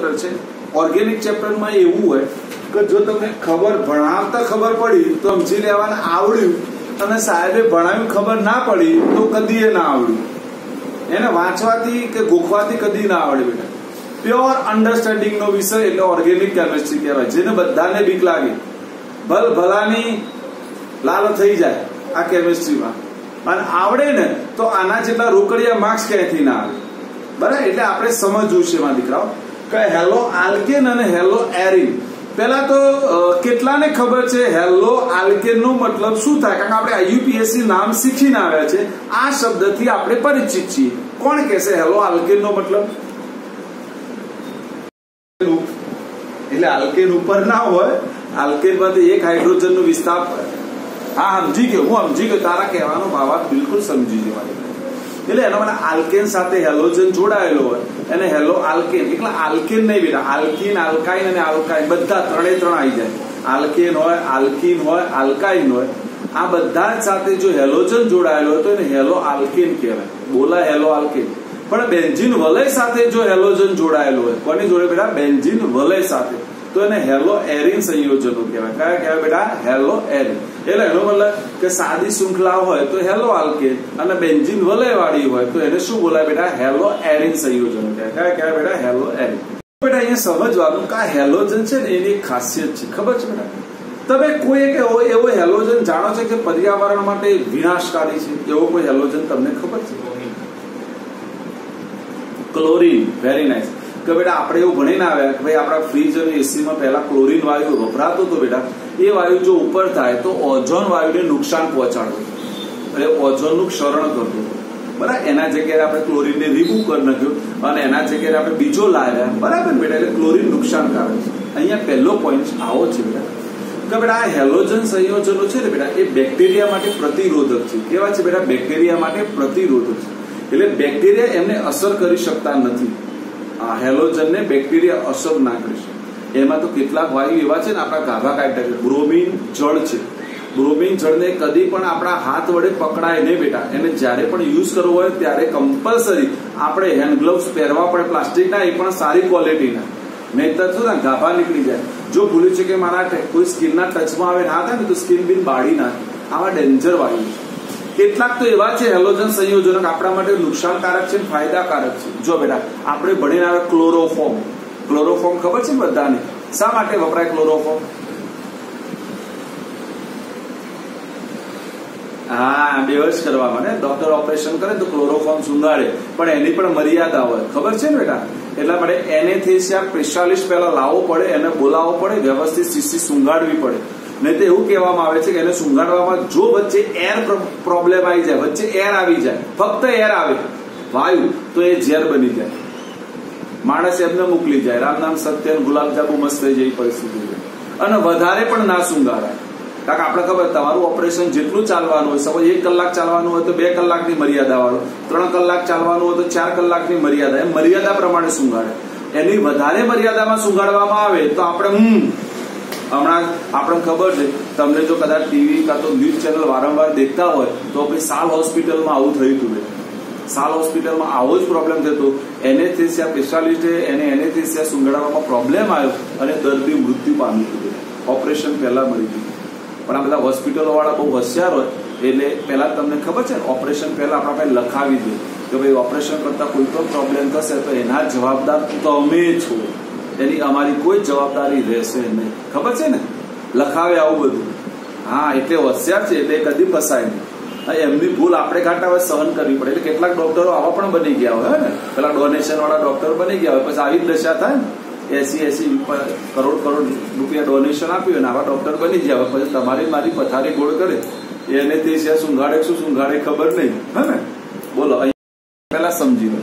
છે. ઓર્ગેનિક ચેપ્ટરમાં એવું હોય કે જો તમને ખબર ભણાવતા ખબર પડી તો સમજી લેવાને આવડ્યું અને સાહેબે ભણાવ્યું ખબર ના પડી તો કદી ના આવડ્યું. એને વાંચવાથી કે ગોખવાથી કદી ના આવડે બેટા પ્યોર અન્ડરસ્ટેન્ડિંગ નો વિષય એટલે ઓર્ગેનિક કેમેસ્ટ્રી કહેવાય, જેને બધાને બીક લાગે. ભલ ભલાની લાલ થઈ જાય આ કેમેસ્ટ્રીમાં અને આવડે ને તો આના જેટલા રોકડિયા માર્ક્સ ક્યાંયથી ના આવે? બરાબર? એટલે આપણે સમજવું છે, એમાં દીકરાઓ. કે હેલો આલ્કેન અને હેલો એરિન. પેલા તો કેટલાને ખબર છે હેલો આલ્કેન નો મતલબ શું થાય? કારણ કે આપણે આઈયુપીએસસી નામ શીખીને આવ્યા છે. આ શબ્દથી આપણે પરિચિત છીએ. કોણ કહેશે હેલો આલ્કેન નો મતલબ? એટલે આલ્કેન ઉપર ના હોય આલ્કેનમાંથી એક હાઇડ્રોજન નો વિસ્તાર હા, સમજી ગયો, હું સમજી ગયો, તારા કહેવાનો ભાવાર્થ બિલકુલ સમજી ગયો એટલે એના મને આલ્કેન સાથે હેલોજન જોડાયેલો હોય. એને હેલો આલ્કેન એટલે આલ્કેન નહીં બેટા આલ્કીન, આલ્કાઇન અને આલ્કાઇન, બધા ત્રણે ત્રણ આવી જાય. આલ્કેન હોય, આલ્કીન હોય, આલ્કાઇન હોય. આ બધા સાથે જો હેલોજન જોડાયેલો હોય તો એને હેલો આલ્કેન કહેવાય. બોલા હેલો આલ્કેન. પણ બેન્ઝીન વલય સાથે જો હેલોજન જોડાયેલો હોય, કોની જોડે બેટા? બેન્ઝીન વલય સાથે. તો એને હેલો એરિન સંયોજનો કહેવાય. કયા કહેવાય બેટા? Haloarene. એટલે એનો મતલબ કે સાદી શૃંખલા હોય તો હેલો આલ્કેન અને બેન્ઝિન વલય વાળી હોય તો એને શું બોલાય બેટા? હેલો એરિન સંયોજન કહેવાય. કહેવાય બેટા? Haloarene. બેટા, અહીંયા સમજવાનું કે આ હેલોજન છે ને એની ખાસિયત છે. ખબર છે બેટા? તમે કોઈ એક એવો એવો હેલોજન જાણો છો કે પર્યાવરણ માટે વિનાશકારી છે? એવો કોઈ હેલોજન તમને ખબર છે? ક્લોરીન. વેરી નાઇસ કે બેટા, આપણે એવું ભણીને આવ્યા કે ભાઈ, આપણા ફ્રીજ અને એસીમાં પહેલા ક્લોરીન વાયુ વપરાતો હતો બેટા. એ વાયુ જો ઉપર થાય તો ઓઝોન વાયુને નુકસાન પહોંચાડતું એટલે ઓઝોનનું ક્ષરણ કરવું. બરાબર? એના જગ્યાએ આપણે ક્લોરીનને રિમૂવ કરી નાખ્યું અને એના જગ્યાએ આપણે બીજો લાવ્યા બરાબર બેટા? એટલે ક્લોરીન નુકસાનકારક છે. અહીંયા પહેલો પોઈન્ટ આવો છે બેટા. કે બેટા, આ હેલોજન સંયોજનો છે ને બેટા, એ બેક્ટેરિયા માટે પ્રતિરોધક છે. કેવા છે બેટા? બેક્ટેરિયા માટે પ્રતિરોધક છે. એટલે બેક્ટેરિયા એમને અસર કરી શકતા નથી. આ હેલોજનને બેક્ટેરિયા અસર ના કરી શકે. એમાં તો કેટલાક વાયુ એવા છે ને આપણા ગાભા કાઢતા બ્રોમિન જળ છે. બ્રોમિન જળને કદી પણ આપણા હાથ વડે પકડાય નહીં બેટા. એને જ્યારે પણ યુઝ કરવો હોય ત્યારે કમ્પલસરી આપણે હેન્ડ ગ્લોવ્સ પહેરવા પડે. પ્લાસ્ટિકના એ પણ સારી ક્વોલિટીના નહીતર શું ને ગાભા નીકળી જાય. જો ભૂલ્યું છે કે મારા કોઈ સ્કિનના ટચમાં આવે ના થાય ને તો સ્કિન બિન બાળી નાખે. આવા ડેન્જર વાયુ છે. કેટલાક તો એવા છે હેલોજન સંયોજનો આપણા માટે નુકસાનકારક છે ફાયદાકારક છે. જો બેટા, આપણે ભણીને આવે ક્લોરોફોર્મ ક્લોરોફોર્મ ખબર છે બધાને? શા માટે વપરાય ક્લોરોફોર્મ? હા બેવસ કરવા મને ડોક્ટર ઓપરેશન કરે તો ક્લોરોફોર્મ સુંગાડે. પણ એની પણ મર્યાદા હોય. ખબર છે ને બેટા? એટલા માટે એનેથેસિયા સ્પેશિયાલિસ્ટ પહેલા લાવવો પડે, એને બોલાવવો પડે, વ્યવસ્થિત શીશી સુંગાડવી પડે. નહીં તો એવું કહેવામાં આવે છે કે એને સુંગાડવામાં જો વચ્ચે એર પ્રોબ્લેમ આવી જાય, વચ્ચે એર આવી જાય, ફક્ત એર આવે. વાયુ, તો એ ઝેર બની જાય. માણસ એમને મોકલી જાય. રામ નામ સત્ય ગુલાબજાંબુ મસ્ત થઈ જાય પરિસ્થિતિ અને વધારે પણ ના સુંગારાય કારણ કે આપણે ખબર, તમારું ઓપરેશન જેટલું ચાલવાનું હોય, સપોઝ એક કલાક ચાલવાનું હોય તો બે કલાકની મર્યાદા વાળો, ત્રણ કલાક ચાલવાનું હોય તો ચાર કલાકની મર્યાદા. એમ મર્યાદા પ્રમાણે સુંગાડે એની વધારે મર્યાદામાં સુંગાડવામાં આવે તો આપણે, હમ, હમણાં આપણને ખબર છે, તમને જો કદાચ ટીવી કાં તો ન્યૂઝ ચેનલ વારંવાર દેખતા હોય, તો આપણી સાલ હોસ્પિટલમાં આવું થયું હતું સાલ હોસ્પિટલમાં આવો જ પ્રોબ્લેમ થતો. એનેથેસિયા સ્પેશિયાલિસ્ટે એને એનેથેસિયા સુંગડાવવામાં પ્રોબ્લેમ આવ્યો અને દર્દી મૃત્યુ પામ્યું દીધું ઓપરેશન પહેલા મળી ગયું. પણ આ બધા હોસ્પિટલોવાળા બહુ હોશિયાર હોય, એટલે પહેલા તમને ખબર છે ઓપરેશન પહેલા આપણા પાસે લખાવી દે. કે ભાઈ ઓપરેશન કરતાં કોઈ પણ પ્રોબ્લેમ થશે તો એના જવાબદાર તમે છો. એની અમારી કોઈ જવાબદારી રહેશે નહીં. ખબર છે ને? લખાવે આવું બધું. હા, એટલે હોશિયાર છે, એટલે કદી ફસાય નહીં. એમની ભૂલ આપણે કાઢતા હોય સહન કરવી પડે. એટલે કેટલાક ડોક્ટરો આવા પણ બની ગયા હોય ને? પેલા ડોનેશન વાળા ડોક્ટર બની ગયા હોય, પછી આવી જ દશા થાય ને? એસી એસી કરોડ કરોડ રૂપિયા ડોનેશન આપ્યું અને આવા ડોક્ટર બની ગયા હોય. પછી તમારી મારી પથારી ગોળ કરે. એને તે સુંઘાડે શું સુંઘાડે ખબર નહીં, હે ને? બોલો પહેલા સમજી લો.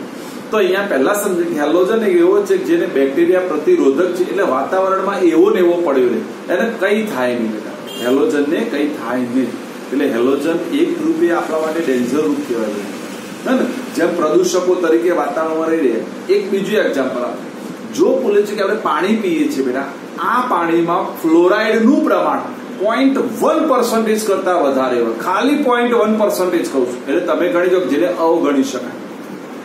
તો અહીંયા પહેલા સમજી હેલોજન એક એવો છે જેને બેક્ટેરિયા પ્રતિરોધક છે, એટલે વાતાવરણમાં એવો ને એવો પડ્યો રહે. એને કઈ થાય નહીં, બેટા. હેલોજન ને, કઈ થાય નહીં. એટલે હેલોજન એક રૂપે આપણા માટે ડેન્જર રૂપ કહેવાય છે. ને? જેમ પ્રદૂષકો તરીકે વાતાવરણમાં રહી રહ્યા એક બીજું એક્ઝામ્પલ આપે. જો બોલે છે કે આપણે પાણી પીએ છીએ બેટા, આ પાણીમાં ફ્લોરાઇડનું પ્રમાણ પોઈન્ટ વન પર્સન્ટેજ કરતા વધારે હોય. ખાલી પોઈન્ટ વન પર્સન્ટેજ કહું છું. એટલે તમે ગણી દો જેને અવગણી શકાય.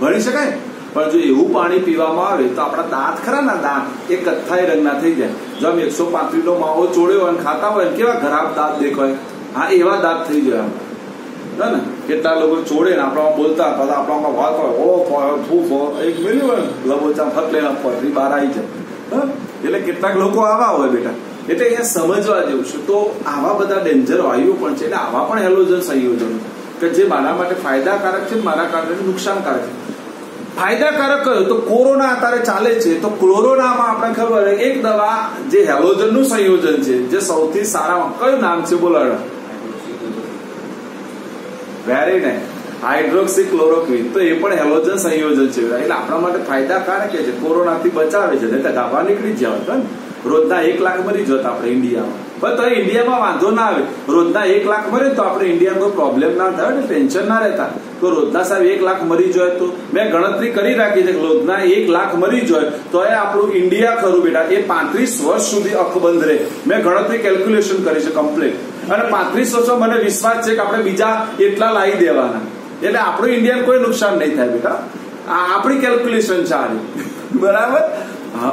ગણી શકાય? પણ જો એવું પાણી પીવામાં આવે તો આપણા દાંત ખરા ના દાંત? એ કથ્થાઈ રંગના થઈ જાય. જો આમ એકસો પાંત્રીસ નો માવો ચોળ્યો હોય ખાતા હોય, કેવા ખરાબ દાંત દેખાય? હા એવા દાંત થઈ ગયા હે ને? કેટલા લોકો ચોડે ને આપણા બોલતા પછી આપણામાં વાત હોય ઓ ફૂફ એક મેલ્યું લબોચા ફટ લઈને પથરી બહાર આવી જાય એટલે કેટલાક લોકો આવા હોય બેટા. એટલે અહીંયા સમજવા જેવું છે. તો આવા બધા ડેન્જર વાયુઓ પણ છે. એટલે આવા પણ હેલોજન સંયોજનો કે જે મારા માટે ફાયદાકારક છે મારા કારણે નુકસાનકારક છે. ફાયદાકારક કયો તો કોરોના અત્યારે ચાલે છે. તો કોરોનામાં આપણે ખબર એક દવા જે હેલોજનનું સંયોજન છે જે સૌથી સારામાં કયું નામ છે બોલાડો વેરી ને હાઇડ્રોક્સી ક્લોરોક્વિન તો એ પણ હેલોજન સંયોજન છે. એટલે આપણા માટે ફાયદાકારક છે. કોરોનાથી બચાવે છે. નહીં તો નીકળી જ જાવ રોજના એક લાખ મરી જતા આપણે ઇન્ડિયામાં. પણ તો ઇન્ડિયામાં વાંધો ના આવે. રોજના એક લાખ મરે તો આપણે ઇન્ડિયામાં કોઈ પ્રોબ્લેમ ના થાય ને ટેન્શન ના રહેતા. તો રોજના સાહેબ એક લાખ મરી જાય તો? મેં ગણતરી કરી રાખી છે રોજના એક લાખ મરી જાય તો એ આપણું ઇન્ડિયા ખરું બેટા. એ પાંત્રીસ વર્ષ સુધી અકબંધ રહે. મેં ગણતરી કેલ્ક્યુલેશન કરી છે કમ્પ્લીટ અને પાંત્રીસ વર્ષમાં મને વિશ્વાસ છે કે આપણે બીજા એટલા લાવી દેવાના. એટલે આપણું ઇન્ડિયાને કોઈ નુકસાન નહીં થાય બેટા. આ આપણી કેલ્ક્યુલેશન છે આની. બરાબર?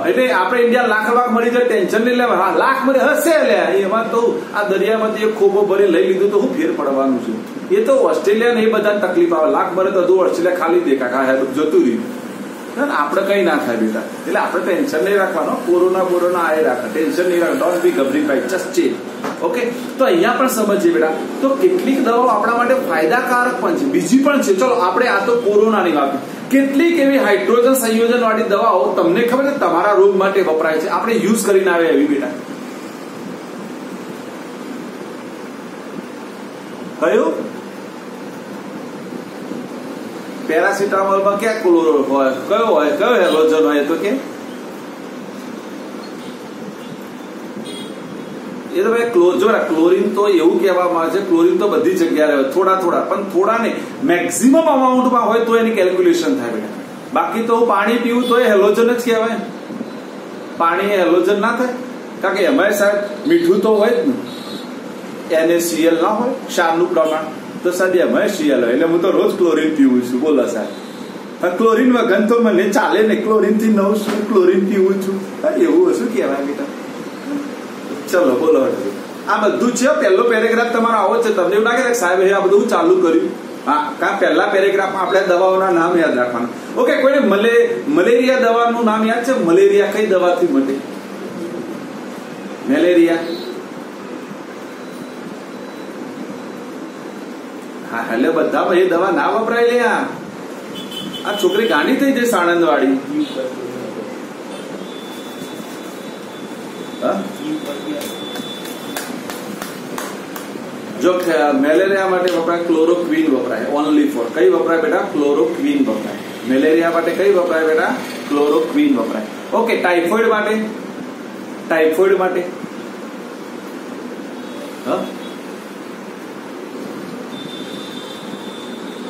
એટલે આપણે ઇન્ડિયા લાખ લાખ મળી જાય ટેન્શન નહીં લેવા હા, લાખ મળી હશે લે. એમાં તો આ દરિયામાંથી એક ખોબો ભરી લઈ લીધું તો હું ફેર પડવાનું છે. એ તો ઓસ્ટ્રેલિયા ને એ બધા તકલીફ આવે. લાખ મરે તો હજુ ઓસ્ટ્રેલિયા ખાલી દેખા હા, જતું રહ્યું. આપણે કઈ ના થાય બેટા. એટલે આપણે ટેન્શન નહીં રાખવાનો. કોરોના બોરોના આ રાખે. ટેન્શન નહીં રાખે. ડોન્ટ બી ગભરીફાઈ જસ્ટ ચેન્જ ઓકે તો અહીંયા પણ સમજીએ બેટા. તો કેટલીક દવાઓ આપણા માટે ફાયદાકારક પણ છે. બીજી પણ છે. ચલો, આપણે આ તો કોરોનાની વાત. કેટલીક એવી હાઇડ્રોજન સંયોજન વાળી દવાઓ તમને ખબર છે? તમારા રોગ માટે વપરાય છે. આપણે યુઝ કરીને આવે એવી બેટા. કયું પેરાસિટામોલમાં ક્યાં ક્લોરો હોય? કયો હોય? કયો હેલોજન હોય તો કે? એ તો ભાઈ ક્લોજો ક્લોરીન તો એવું કહેવામાં આવે છે, ક્લોરીન તો બધી જગ્યાએ હોય, થોડા થોડા, પણ થોડા ને મેક્સિમમ અમાઉન્ટમાં હોય તો એની કેલ્ક્યુલેશન થાય બેટા. બાકી તો પાણી પીવું તો એ હેલોજન જ કહેવાય. પાણી હેલોજન ના થાય? કારણ કે એમાં સાહેબ મીઠું તો હોય જ ને. એને સીએલ ના હોય, ક્ષારનું પ્રમાણ. તો એમાં સીએલ હોય એટલે હું તો રોજ ક્લોરીન પીવું છું, બોલો સાહેબ. ક્લોરીનમાં વગર તો મને ચાલે ને ક્લોરીનથી નવ છું ક્લોરીન પીવું છું? એવું શું કહેવાય બેટા? ચલો, બોલો આ બધું છે, પહેલો પેરેગ્રાફ તમારો આવો છે. તમને એવું લાગે કે સાહેબ આ બધું ચાલુ કર્યું? હા, કા પહેલા પેરેગ્રાફમાં આપણે દવાઓના નામ યાદ રાખવાનું. ઓકે કોઈને મલે, મલેરિયા દવાનું નામ યાદ છે? મલેરિયા કઈ દવાથી મટે મેલેરિયા. એટલે બધા એ દવા ના વપરાય લે આ. છોકરી ગાંડી થઈ જઈ સાણંદ વાળી જો મેલેરિયા માટે વપરાય, ક્લોરોક્વીન વપરાય ઓનલી ફોર કઈ વપરાય બેટા? ક્લોરોક્વીન વપરાય. મેલેરિયા માટે કઈ વપરાય બેટા? ક્લોરોક્વીન વપરાય. ઓકે ટાઇફોઇડ માટે. ટાઇફોઇડ માટે.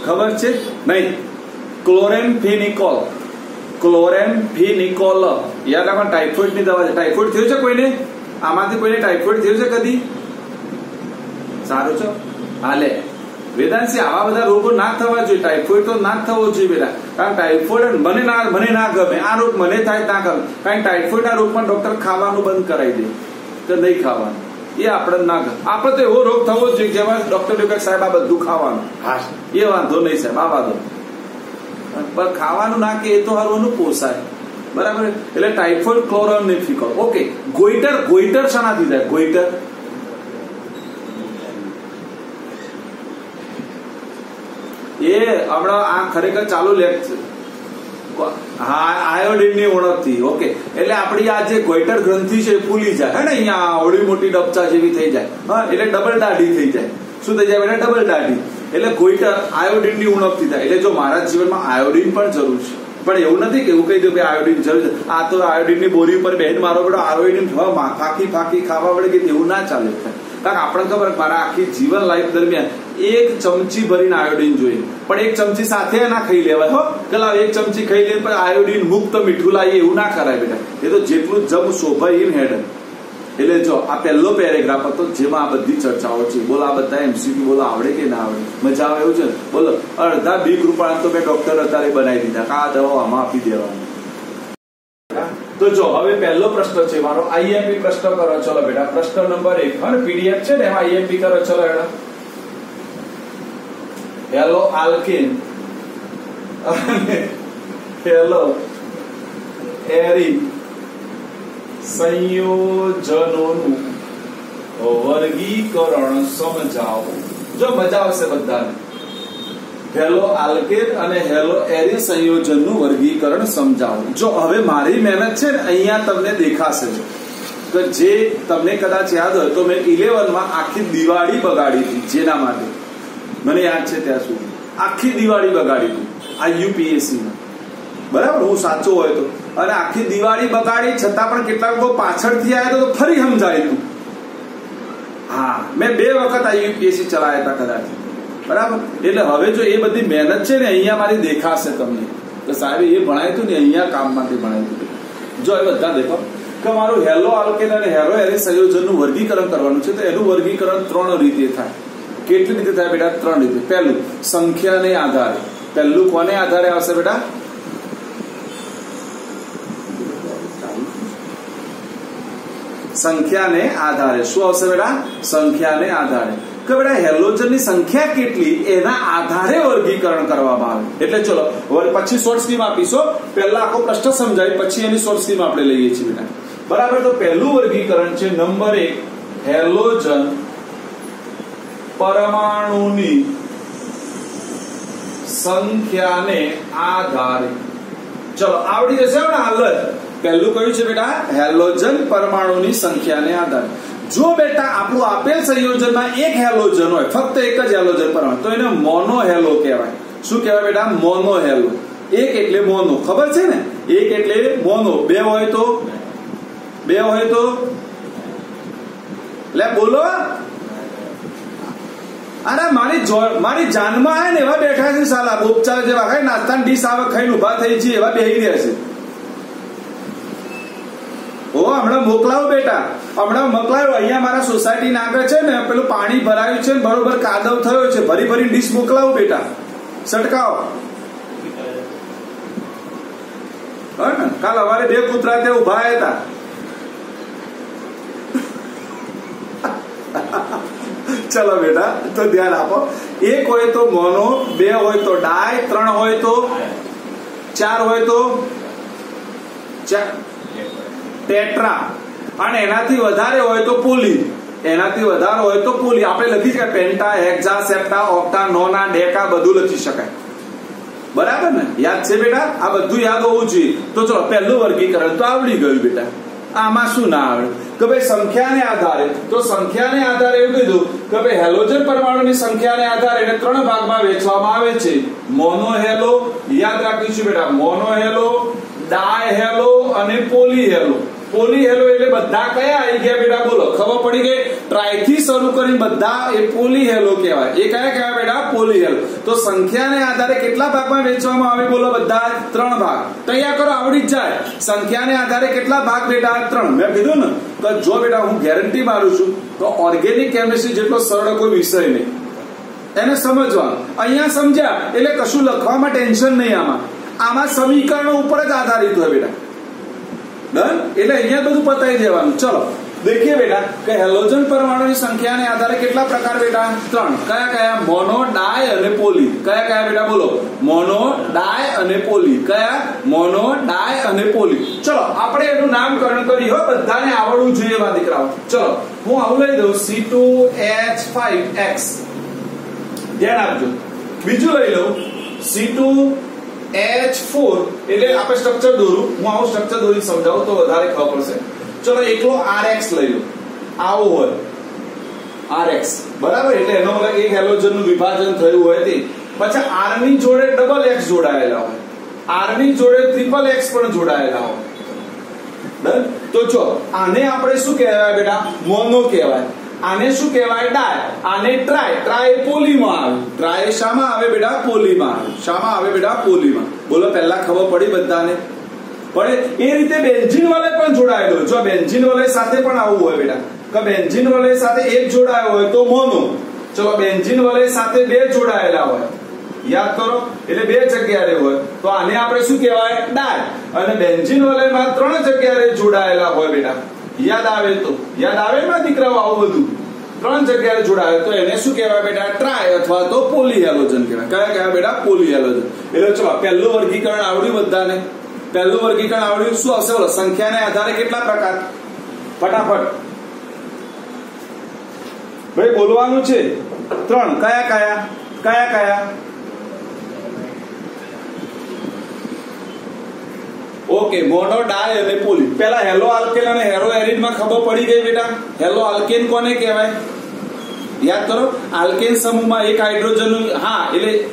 ખબર છે નહીં ક્લોરેમ્ફેનિકોલ ક્લોરેમ્ફેનિકોલ યાદ રાખો ટાઇફોઇડની દવા છે. ટાઇફોઇડ થયું છે કોઈને? આમાંથી કોઈને ટાઇફોઇડ થયું છે કદી? સારું છો હાલે. વેદાંશી આવા બધા રોગો ના થવા જોઈએ. ટાઇફોઇડ તો ના થવો જોઈએ બેટા. કારણ ટાઇફોઇડ મને ના મને ના ગમે. આ રોગ મને થાય, ના ગમે. કારણ ટાઇફોઇડ ના રોગમાં ડોક્ટર ખાવાનું બંધ કરાવી દે. તો નહીં ખાવાનું? એ આપણે ના આપણે તો એવો રોગ થવો જોઈએ જેમાં ડોક્ટર સાહેબ આ બધું ખાવાનું. હા એ વાંધો નહીં સાહેબ આ વાંધો પણ ખાવાનું ના કે એ તો હારવાનું પોસાય. બરાબર? એટલે typhoid chloramphenicol okay goitre goitre શાનાથી થાય ગોઈટર એ હમણાં આ ખરેખર ચાલુ લેક્ચર હા આયોડિનની ઓળખથી ઓકે. એટલે આપણી આ જે ગોઈટર ગ્રંથિ છે એ ફૂલી જાય. હે ને, અહીંયા ઓળી મોટી ડબચા જેવી થઈ જાય. હા, એટલે ડબલ દાઢી થઈ જાય. શું થઈ જાય? બેટા ડબલ દાઢી. એટલે ગોઈટર આયોડિનની ઉણપથી થાય. એટલે જો મારા જીવનમાં આયોડિન પણ જરૂર છે. પણ એવું નથી કે એવું કહી દઉં કે આયોડિન જરૂર છે. આ તો આયોડિનની બોરી ઉપર બેન મારો બેટો આયોડિન ફાંકી ફાંકી ખાવા પડે કે એવું ના ચાલે. કારણ આપણે ખબર, મારા આખી જીવન લાઈફ દરમિયાન એક ચમચી ભરીને આયોડીન જોઈએ. પણ એક ચમચી સાથે ના ખાઈ લેવાય, હો. કે એક ચમચી ખાઈ લે, પણ આયોડીન મુક્ત મીઠું લાવીએ એવું ના કરાય બેટા. એ તો જેટલું જમ શોભાય ઇન હેડ. એટલે જો આ પહેલો પેરેગ્રાફ હતો જેમાં આ બધી ચર્ચાઓ છે. બોલો આ બધા એમસીક્યુ બોલો આવડે કે ના આવડે? મજા આવે એવું છે બોલો. અડધા બી ગ્રુપ તો મેં ડોક્ટર અત્યારે બનાવી દીધા. આ દવાઓ આમાં આપી દેવાની? તો જો, હવે પહેલો પ્રશ્ન છે. મારો આઈએમપી પ્રશ્ન કરો. ચલો બેટા. પ્રશ્ન નંબર એક. અને પીડીએફ છે ને? એમાં આઈએમપી કરો. ચલો એડા હેલો આલ્કેન અને હેલો એરી સંયોજનોનું વર્ગીકરણ સમજાવો જો મજા આવશે બધાને હેલો આલ્કેન અને હેલો એરી સંયોજનનું વર્ગીકરણ સમજાવો જો હવે મારી મહેનત છે ને અહીંયા તમને દેખાશે કે જે તમને કદાચ યાદ હોય તો મેં ઇલેવનમાં આખી દિવાળી બગાડી હતી જેના માટે મને યાદ છે ત્યાં સુધી. આખી દિવાળી બગાડી હતી આ યુપીએસસી માં. બરાબર? હું સાચો હોય તો. અને આખી દિવાળી બગાડી છતાં પણ કેટલાક લોકો પાછળથી આવ્યા તો ફરી સમજાયું હા, મેં બે વખત આ યુપીએસસી ચલાવ્યા હતા કદાચ. બરાબર? એટલે હવે જો એ બધી મહેનત છે ને અહીંયા મારી દેખાશે તમને. તો સાહેબ, એ ભણાયું હતું ને અહીંયા કામમાંથી ભણાયું હતું જો એ બધા દેખો. કે મારું હેલો આલ્કેન અને હેરો એરી સંયોજનનું વર્ગીકરણ કરવાનું છે, તો એનું વર્ગીકરણ ત્રણ રીતે થાય. કેટલી રીતે થાય બેટા? ત્રણ રીતે પહેલું, સંખ્યાને આધારે. પહેલું કોને આધારે આવશે બેટા? સંખ્યાને આધારે. શું આવશે બેટા? સંખ્યાને આધારે. કે બેટા, હેલોજનની સંખ્યા કેટલી? એના આધારે વર્ગીકરણ કરવામાં આવે. એટલે ચલો પછી શોર્ટ સ્કીમ આપીશો. પહેલા આખો પ્રશ્ન સમજાય, પછી એની શોર્ટ સ્કીમ આપણે લઈએ છીએ બેટા. બરાબર? તો પહેલું વર્ગીકરણ છે નંબર એક, હેલોજન પરમાણુની સંખ્યાને આધારે. ચલો, આવડી જશે ને હાલ જ. પહેલું કયું છે બેટા? હેલોજન પરમાણુની સંખ્યાને આધારે. જો બેટા આપણું આપેલ સંયોજનમાં એક હેલોજન હોય, ફક્ત એક જ હેલોજન પરમાણુ, તો એને મોનો હેલો કહેવાય. શું કહેવાય બેટા? મોનો હેલો એક એટલે મોનો. ખબર છે ને? એક એટલે મોનો. બે હોય તો? બે હોય તો? લે, બોલો. અરે મારી મારી જાનમાં આવે ને એવા બેઠા છે સાલા ઉપચાર જેવા, ખાઈ નાસ્તા ડીશ આવે, ખાઈને ઊભા થઈ છે એવા બેહી રહ્યા છે. ઓ, હમણાં મોકલાવો બેટા. હમણાં મોકલાયો, અહીંયા મારા સોસાયટી આગળ છે ને, પેલું પાણી ભરાયું છે ને, બરોબર કાદવ થયો છે. ભરી ભરી ડીશ મોકલાવો બેટા. સટકાવો કાલ અમારે બે કૂતરા ત્યાં ઊભા હતા. ચલો બેટા, તો ધ્યાન આપો. એક હોય તો મોનો, બે હોય તો ડાય, ત્રણ હોય તો ચાર હોય તો ટેટ્રા. અને એનાથી વધારે હોય તો પોલી. એનાથી વધારે હોય તો પોલી. આપણે લખી શકાય પેન્ટા, હેક્ઝા, સેપ્ટા, ઓક્ટા, નોના, ડેકા, બધું લખી શકાય. બરાબર ને? યાદ છે બેટા? આ બધું યાદ હોવું જોઈએ. તો ચલો, પહેલું વર્ગીકરણ તો આવડી ગયું બેટા. આમાં શું ના આવડે? કે ભાઈ સંખ્યાને આધારે તો સંખ્યાને આધારે એવું કીધું કે ભાઈ હેલોજન પરમાણુની સંખ્યાને આધારે એને ત્રણ ભાગમાં વેચવામાં આવે છે. મોનો હેલો, યાદ રાખીશું બેટા, મોનો હેલો, ડાય હેલો અને પોલી હેલો. પોલી હેલો એટલે બધા કયા? આવી ગયા બેટા, બોલો. ખબર પડી ગઈ? ટ્રાયથી શરૂ કરી બધા એ પોલી હેલો કહેવાય. એ કયા કહેવાય બેટા? Polyhalo. તો સંખ્યાને આધારે કેટલા ભાગમાં વેચવામાં આવે? બોલો બધા ત્રણ ભાગ. તૈયાર કરો, આવડી જ જાય. સંખ્યાને આધારે કેટલા ભાગ બેટા? ત્રણ. મેં કીધું ને, તો જો બેટા, હું ગેરંટી મારું છું, તો ઓર્ગેનિક કેમિસ્ટ્રી જેટલો સરળ કોઈ વિષય નહીં. એને સમજવાનું અહીંયા સમજ્યા, એટલે કશું લખવામાં ટેન્શન નહીં આમાં. આમાં સમીકરણો ઉપર જ આધારિત હોય બેટા. ડન એટલે અહીંયા બધું પતાવી દેવાનું. ચલો. દેખીએ બેટા, કે હેલોજન પરમાણુની સંખ્યાને આધારે કેટલા પ્રકાર બેટા? ત્રણ. કયા કયા? મોનો ડાય અને પોલી કયા કયા બેટા? બોલો. મોનો ડાય અને પોલી કયા? મોનો ડાય અને પોલી ચલો, આપણે એનું નામકરણ કરી હો, બધાને આવડવું જોઈએ એવા દીકરાઓ. ચલો, હું આવું લઈ દઉં. C two H five X ધ્યાન આપજો. બીજું લઈ લઉં. સી ટુ એચ ફોર એટલે આપણે સ્ટ્રક્ચર દોરું. હું આવું સ્ટ્રક્ચર દોરી સમજાવું તો વધારે ખબર પડશે. ચલો એકલો એક્સ લઈ લો. આવો હોય. એક્સ બરાબર? એટલે એનો મતલબ એક હેલોજનનું વિભાજન થયું હોય તે. પછી R ની જોડે ડબલ એક્સ જોડાયેલા હોય. R ની જોડે ટ્રિપલ એક્સ પણ જોડાયેલા હોય. ડન? તો જો આને આપણે શું કહેવાય બેટા? મોનો કહેવાય. આને શું કહેવાય? ડાય. આને ટ્રાય. ટ્રાય પોલીમાં ટ્રાય શામાં આવે બેટા? પોલીમાં શામાં આવે બેટા? પોલીમાં બોલો, પહેલા ખબર પડી બધાને? પણ એ રીતે બેન્ઝિન વલય પણ જોડાયેલો જો બેન્ઝિન વલય સાથે પણ આવું હોય બેટા. કે બેન્ઝિન વલય સાથે એક જોડાયો હોય તો મોનો. ચલો, બેન્ઝિન વલય સાથે બે જોડાયેલા હોય. યાદ કરો, એટલે બે જગ્યાએ હોય. તો આને આપણે શું કહેવાય? ડાય. અને બેન્ઝીન વલયમાં ત્રણ જગ્યાએ જોડાયેલા હોય બેટા. યાદ આવે તો, યાદ આવે ને દીકરાઓ આવું બધું. ત્રણ જગ્યાએ જોડાવે તો એને શું કહેવાય બેટા? ટ્રાય અથવા તો પોલી પોલીહેલોજન કહેવાય. કયા કયા બેટા? પોલીહેલોજન એટલે ચલો પહેલું વર્ગીકરણ આવડ્યું બધાને. પહેલું વર્ગીકરણ આવડ્યું શું આવશે? બોલો, સંખ્યાને આધારે કેટલા પ્રકાર? ફટાફટ. ભાઈ, બોલવાનું છે. ત્રણ. કયા કયા? કયા કયા? ઓકે મોનો ડાય અને પોલી. પેલા હેલો આલ્કેન અને હેરો એરિડમાં ખબર પડી ગઈ બેટા. હેલો આલ્કેન કોને કહેવાય? યાદ કરો, આલ્કેન સમૂહમાં એક હાઇડ્રોજન હા, એટલે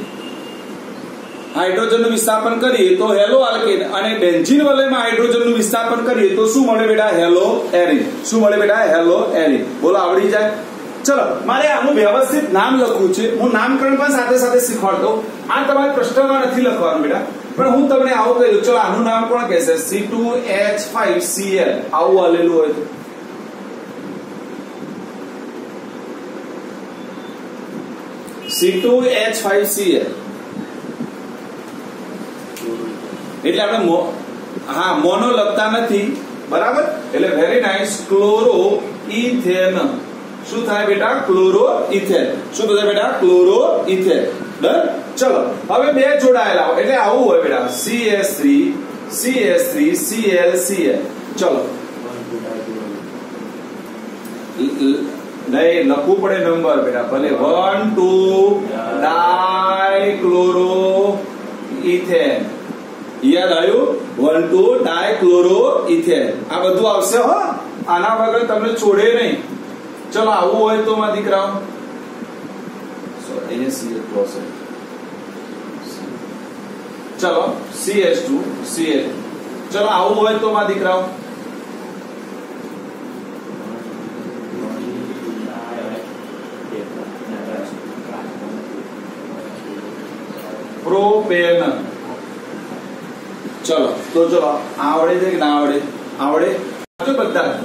હાઇડ્રોજનનું વિસ્થાપન કરીએ તો હેલો આલ્કેન અને બેન્ઝીન વલયમાં હાઇડ્રોજનનું વિસ્થાપન કરીએ તો શું મળે બેટા? Haloarene. શું મળે બેટા? Haloarene. બોલો, આવડી જાય? ચલો, મારે આનું વ્યવસ્થિત નામ લખવું છે. હું નામકરણ પણ સાથે સાથે શીખવાડતો. આ તમારે પ્રશ્નમાં નથી લખવાનું બેટા. પણ હું તમને આવું કહ્યું ચલો, આનું નામ કોણ કહેશે C two H five C L આવું આલેલું હોય તો. C two H five C L એટલે આપણે હા, મોનો લખતા નથી. બરાબર? એટલે વેરી નાઇસ ક્લોરો ઇથેન શું થાય બેટા? ક્લોરો ઇથેન શું થાય બેટા? ક્લોરો ઇથેન ડન ચલો. હવે બે જોડાયેલા એટલે આવું હોય બેટા. CS3 CS3 Cl Cl ચલો. નહીં લખવું પડે નંબર બેટા. ભલે. વન, ટુ ડાયક્લોરો ઇથેન યાદ આવ્યું? વન, ટુ ડાયક્લોરો ઇથેન આ બધું આવશે, હો. આના વગર તમને છોડે નહીં. ચલો, આવું હોય તો માં દીકરાઓ. એને સી ક્રોસ ચલો C H two C H ચલો, આવું હોય તો માં દીકરાઓ. પ્રોપેન. ચલો, તો ચલો આવડે છે કે ના આવડે? આવડે? બધા.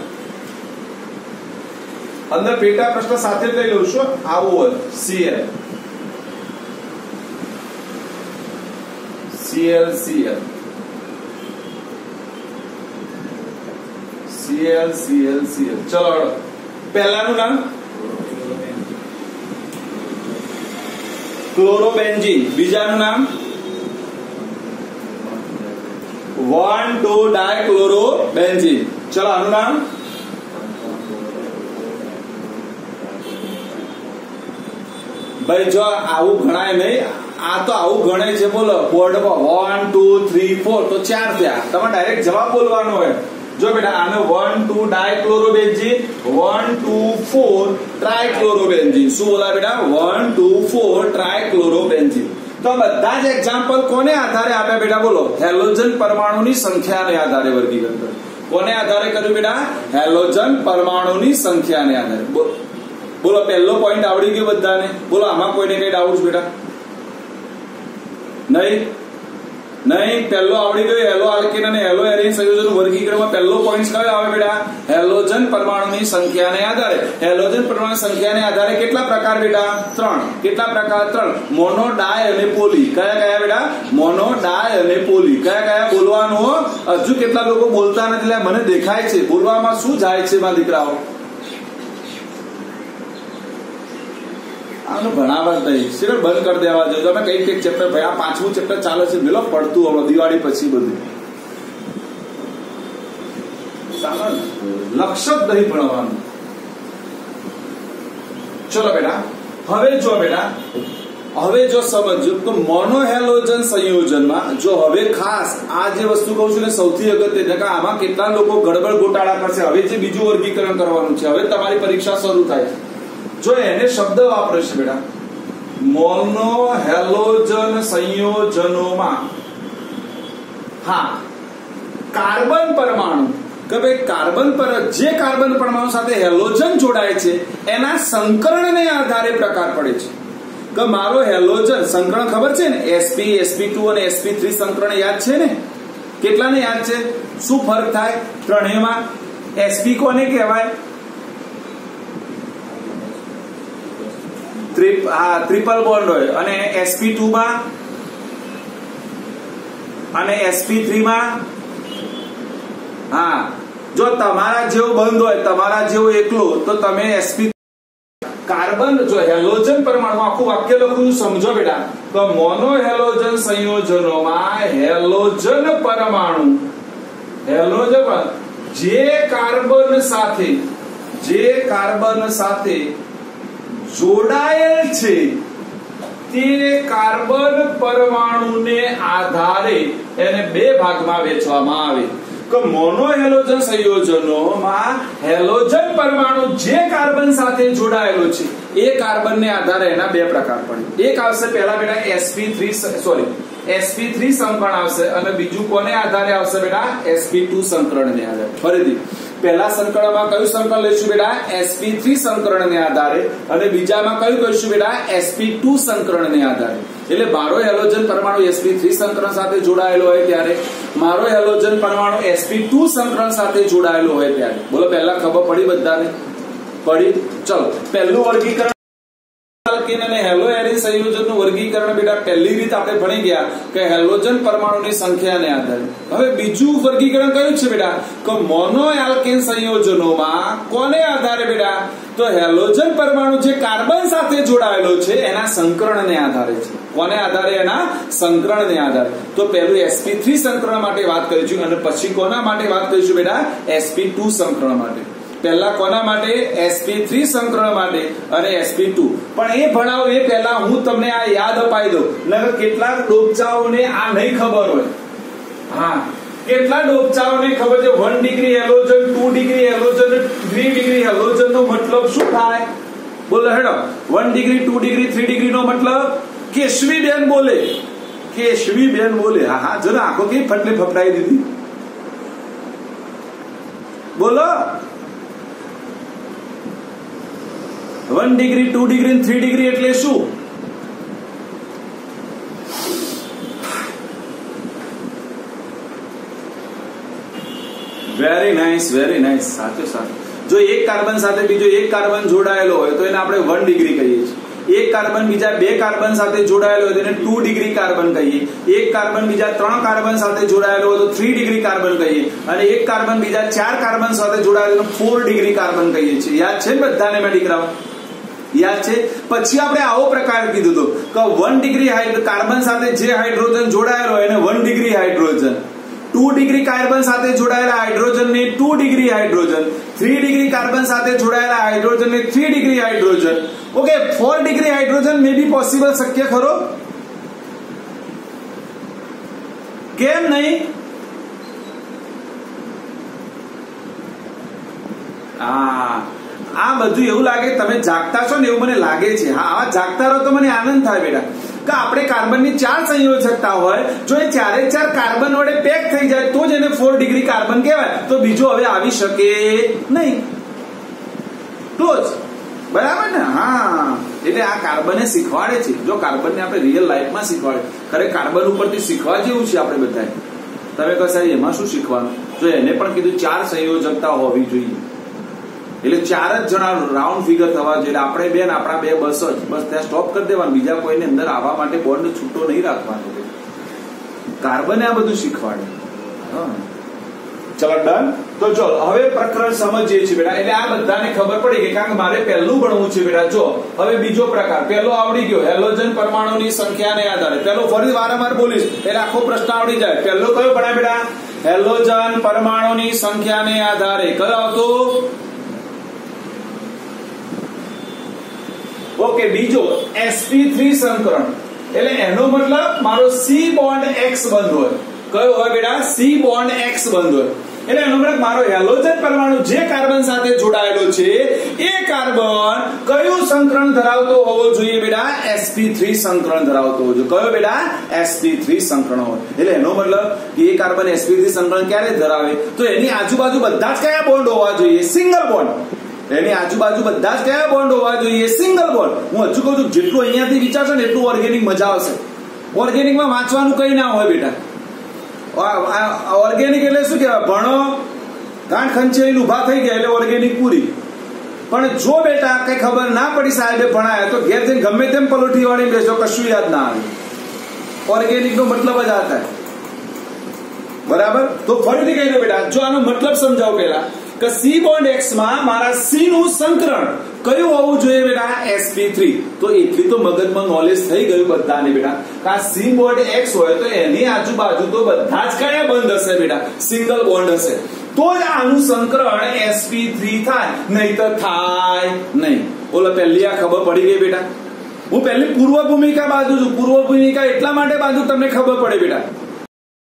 અંદર પેટા પ્રશ્ન સાથે લઈ લઉં છું આવું હોય C L C L C L C L C L C L ચલો હળો પહેલાનું નામ? ક્લોરોબેન્ઝીન. બીજાનું નામ? One, two, dichlorobenzene. ચલો, આનું નામ? ભાઈ, જો આવું ગણાય નહીં આ તો આવું ગણે છે, બોલો. બોર્ડમાં વન ટુ થ્રી ફોર તો ચાર થયા. તમે ડાયરેક્ટ જવાબ બોલવાનો હોય. જો બેટા, આને one two dichlorobenzene one two four trichlorobenzene શું બોલા બેટા? વન ટુ ફોર ટ્રાયક્લોરોબેન્ઝીન તો બધા જ એક્ઝામ્પલ કોને આધારે આપ્યા બેટા, બોલો? હેલોજન પરમાણુની સંખ્યાને આધારે વર્ગીકરણ કર્યું. કોને આધારે કર્યું બેટા? હેલોજન પરમાણુની સંખ્યાને આધારે. બોલો પહેલો પોઈન્ટ આવડી ગયો બધાને. બોલો, આમાં કોઈને કઈ ડાઉટ બેટા? નહીં. નહીં, પહેલો આવડી ગયો, હેલો આલ્કેન અને હેલો એરિન સંયોજન વર્ગીકરણમાં પહેલો પોઈન્ટ કયો આવે બેટા? હેલોજન પરમાણુની સંખ્યાને આધારે. હેલોજન પરમાણુ સંખ્યાને આધારે કેટલા પ્રકાર બેટા? ત્રણ. કેટલા પ્રકાર? ત્રણ. મોનો ડાય અને પોલી કયા કયા બેટા? મોનો ડાય અને પોલી કયા કયા બોલવાનું હજુ કેટલા લોકો બોલતા નથી મને દેખાય છે. બોલવામાં શું જાય છે, મારા દીકરાઓ? આનું ભણાવવા નહીં. સિર્ફ બંધ કરી દેવા જોઈએ તમે કઈ કંઈક ચેપ્ટર ભાઈ આ પાંચમું ચેપ્ટર ચાલે છે. મેલો પડતું હમણાં દિવાળી પછી બધું. લક્ષ્ય જ નહીં ભણવાનું. ચલો બેટા, હવે જો બેટા, હવે જો સમજો તો મોનોહેલોજન સંયોજનમાં જો હવે ખાસ આ જે વસ્તુ કહું છું ને સૌથી અગત્ય કે આમાં કેટલા લોકો ગડબડ ગોટાળા કરશે? હવે જે બીજું વર્ગીકરણ કરવાનું છે, હવે તમારી પરીક્ષા શરૂ થાય. જો એને શબ્દ વાપરે છે બેટા મોનો હેલોજન સંયોજનોમાં. હા, કાર્બન પરમાણુ, કે ભાઈ કાર્બન પર જે કાર્બન પરમાણુ સાથે હેલોજન જોડાય છે, એના સંકરણને આધારે પ્રકાર પડે છે. કે મારો હેલોજન, સંકરણ ખબર છે ને? S P S P two અને એસપી થ્રી સંકરણ યાદ છે ને? કેટલાને યાદ છે? શું ફરક થાય? ત્રણેયમાં. એસપી કોને કહેવાય? ટ્રિપલ બોન્ડ હોય. અને એસપી ટુ માં, અને એસપી થ્રી માં, હા. જો તમારા જેવું બંધ હોય, તમારા જેવું એકલું, તો તમે એસપી કાર્બન જો હેલોજન પરમાણુ, આખું વાક્ય લખું સમજો બેટા. તો મોનો હેલોજન સંયોજનોમાં હેલોજન પરમાણુ, હેલોજન જે કાર્બન સાથે, જે કાર્બન સાથે જોડાયેલ છે. તે કાર્બન પરમાણુને આધારે એને બે ભાગમાં વેચવામાં આવે. કે મોનો હેલોજન સંયોજનોમાં હેલોજન પરમાણુ જે કાર્બન સાથે જોડાયેલો છે એ કાર્બનને આધારે એના બે પ્રકાર પડે. એક આવશે પહેલા બેટા S P three sorry S P three સંકરણ આવશે અને બીજું કોને આધારે આવશે બેટા? એસપી ટુ સંકરણને આધારે. ફરીથી. પહેલા સંકળમાં કયું સંકરણ લઈશું બેટા? એસપી થ્રી સંકરણને આધારે. અને બીજામાં કયું કહીશું બેટા? એસપી ટુ સંકરણને આધારે. એટલે મારો હેલોજન પરમાણુ એસપી થ્રી સંકરણ સાથે જોડાયેલો હોય ત્યારે. મારો હેલોજન પરમાણુ એસપી ટુ સંકરણ સાથે જોડાયેલો હોય ત્યારે. બોલો, પહેલા ખબર પડી બધાને? પડી? ચલો. પહેલું વર્ગીકરણ. અને હેલો સંયોજનનું વર્ગીકરણ બેટા, પહેલી રીત આપણે ભણી ગયા કે હેલોજન પરમાણુની સંખ્યાને આધારે. હવે બીજું વર્ગીકરણ કયું છે બેટા? કે મોનો એલ્કેન સંયોજનોમાં કોને આધારે બેટા? તો હેલોજન પરમાણુ જે કાર્બન સાથે જોડાયેલો છે, એના સંકરણને આધારે છે. કોને આધારે? એના સંકરણને આધારે. તો પહેલું થ્રી સંકરણ માટે વાત કરીશું અને પછી કોના માટે વાત કરીશું બેટા? ટુ સંકરણ માટે. પહેલા કોના માટે? એસપી થ્રી સંકરણ માટે અને એસપી ટુ પણ એ ભણાવો, એ પહેલા હું તમને આ યાદ અપાઈ દઉં. નકર કેટલાક ડોબચાઓને આ નહીં ખબર હોય. હા. કેટલા ડોબચાઓને ખબર છે? One degree halogen two degree halogen three degree halogen નો મતલબ શું થાય? બોલો હેડો. One degree two degree three degree નો મતલબ કેશવી બેન બોલે. કેશવી બેન બોલે. હા હા, જરા આંખો કે ફટલે ફફડાઈ દીધી. બોલો. One degree two degree three degree એટલે શું? વેરી નાઇસ વેરી નાઇસ સાચું સાચું. જો એક કાર્બન સાથે બીજો એક કાર્બન જોડાયેલો હોય, તો એને આપણે વન ડિગ્રી કહીએ છીએ. એક કાર્બન બીજા બે કાર્બન સાથે જોડાયેલો હોય, તો એને ટુ ડિગ્રી કાર્બન કહીએ. એક કાર્બન બીજા ત્રણ કાર્બન સાથે જોડાયેલો હોય, તો થ્રી ડિગ્રી કાર્બન કહીએ. અને એક કાર્બન બીજા ચાર કાર્બન સાથે જોડાયેલો ફોર ડિગ્રી કાર્બન કહીએ છીએ. યાદ છે ને બધાને મેં? દીકરાઓ યાદ છે? પછી આપણે આવો પ્રકાર કીધું હતું કે વન ડિગ્રી કાર્બન સાથે જે હાઇડ્રોજન જોડાયેલો એને one degree hydrogen. Two degree carbon સાથે જોડાયેલા હાઇડ્રોજન ને two degree hydrogen. Three degree carbon સાથે જોડાયેલા હાઇડ્રોજન ને three degree hydrogen. Okay four degree hydrogen may be possible શક્ય ખરો? કેમ નહીં? આ આ બધું એવું લાગે તમે જાગતા છો ને એવું મને લાગે છે. હા, આવા જાગતા રહો તો મને આનંદ થાય બેટા. કે આપણે કાર્બનની ચાર સંયોજકતા હોય, જો એ ચારે ચાર કાર્બન વડે પેક થઈ જાય, તો જ એને ફોર ડિગ્રી કાર્બન કહેવાય. તો બીજો હવે આવી શકે નહીં. ક્લોઝ બરાબર ને? હા. એટલે આ કાર્બને શીખવાડે છે. જો કાર્બનને આપણે રિયલ લાઈફમાં શીખવાડે. ખરે કાર્બન ઉપરથી શીખવા જેવું છે આપણે બધાએ. તમે કહો સાહેબ એમાં શું શીખવાનું? જો એને પણ કીધું ચાર સંયોજકતા હોવી જોઈએ. એટલે ચાર જ જણા રાઉન્ડ ફિગર થવા જોઈએ. આપણે બેન આપણા બે બસ જ. બસ ત્યાં સ્ટોપ કરી દેવાનું. બીજા કોઈને અંદર આવવા માટે બોન્ડ છૂટો નહીં રાખવાનો. કાર્બને આ બધું શીખવાડ્યું ચલો ડન તો જો, હવે પ્રકરણ સમજીએ છીએ બેટા. એટલે આ બધાને ખબર પડી કે કારણ કે મારે પહેલું ભણવું છે બેટા. જો, હવે બીજો પ્રકાર. પહેલો આવડી ગયો. હેલોજન પરમાણુની સંખ્યાને આધારે. પહેલો ફરી વારંવાર બોલીશ. એટલે આખો પ્રશ્ન આવડી જાય. પહેલો કયો ભણાય બેટા? હેલોજન પરમાણુની સંખ્યાને આધારે. કયો આવતો? ઓકે, બીજો sp3 સંકરણ. એટલે એનો મતલબ મારો C બોન્ડ X બંધ હોય. કયો હોય બેટા? C બોન્ડ X બંધ હોય. એટલે એનો મતલબ મારો હેલોજન પરમાણુ જે કાર્બન સાથે જોડાયેલો છે, એ કાર્બન કયું સંકરણ ધરાવતો હોવો જોઈએ બેટા? Sp3 સંકરણ ધરાવતો હોવો જોઈએ. કયો બેટા? Sp3 સંકરણ હોય. એટલે એનો મતલબ કે એ કાર્બન sp3 સંકરણ ક્યારે ધરાવે? તો એની આજુબાજુ બધા જ કયા બોન્ડ હોવા જોઈએ? સિંગલ બોન્ડ એની આજુબાજુ બધા જ કયા બોન્ડ હોવા જોઈએ? સિંગલ બોન્ડ હું હજુ કહું છું, જેટલું અહીંયાથી વિચારશો ને એટલું ઓર્ગેનિક મજા આવશે. ઓર્ગેનિકમાં વાંચવાનું કઈ ના હોય બેટા. ઓર્ગેનિક એટલે શું કહેવાય? ભણો, ગાંઠ ખંચેલી ઊભા થઈ ગયા એટલે ઓર્ગેનિક પૂરી. પણ જો બેટા કઈ ખબર ના પડી સાહેબે ભણાય, તો ઘેર જઈને ગમે તેમ પલોઠી વાળી બેસો, કશું યાદ ના આવે. ઓર્ગેનિક નો મતલબ જ આ થાય. બરાબર? તો ફરીથી કહી દો બેટા, જો આનો મતલબ સમજાવો પેલા કે સી બોન્ડ એક્સમાં મારા સી નું સંકરણ કયું હોવું જોઈએ બેટા? Sp3 તો એટલી તો મગજમાં નોલેજ થઈ ગયું બધાને બેટા. કે આ સી બોન્ડ એક્સ હોય તો એની આજુબાજુ તો બધા જ કયા બંધ હશે બેટા. સિંગલ બોન્ડ હશે. તો જ આનું સંકરણ sp3 થાય. નહીં તો થાય નહીં. બોલો પહેલી આ ખબર પડી ગઈ બેટા. હું પહેલી પૂર્વ ભૂમિકા બાજુ છું. પૂર્વ ભૂમિકા એટલા માટે બાજુ તમને ખબર પડે બેટા.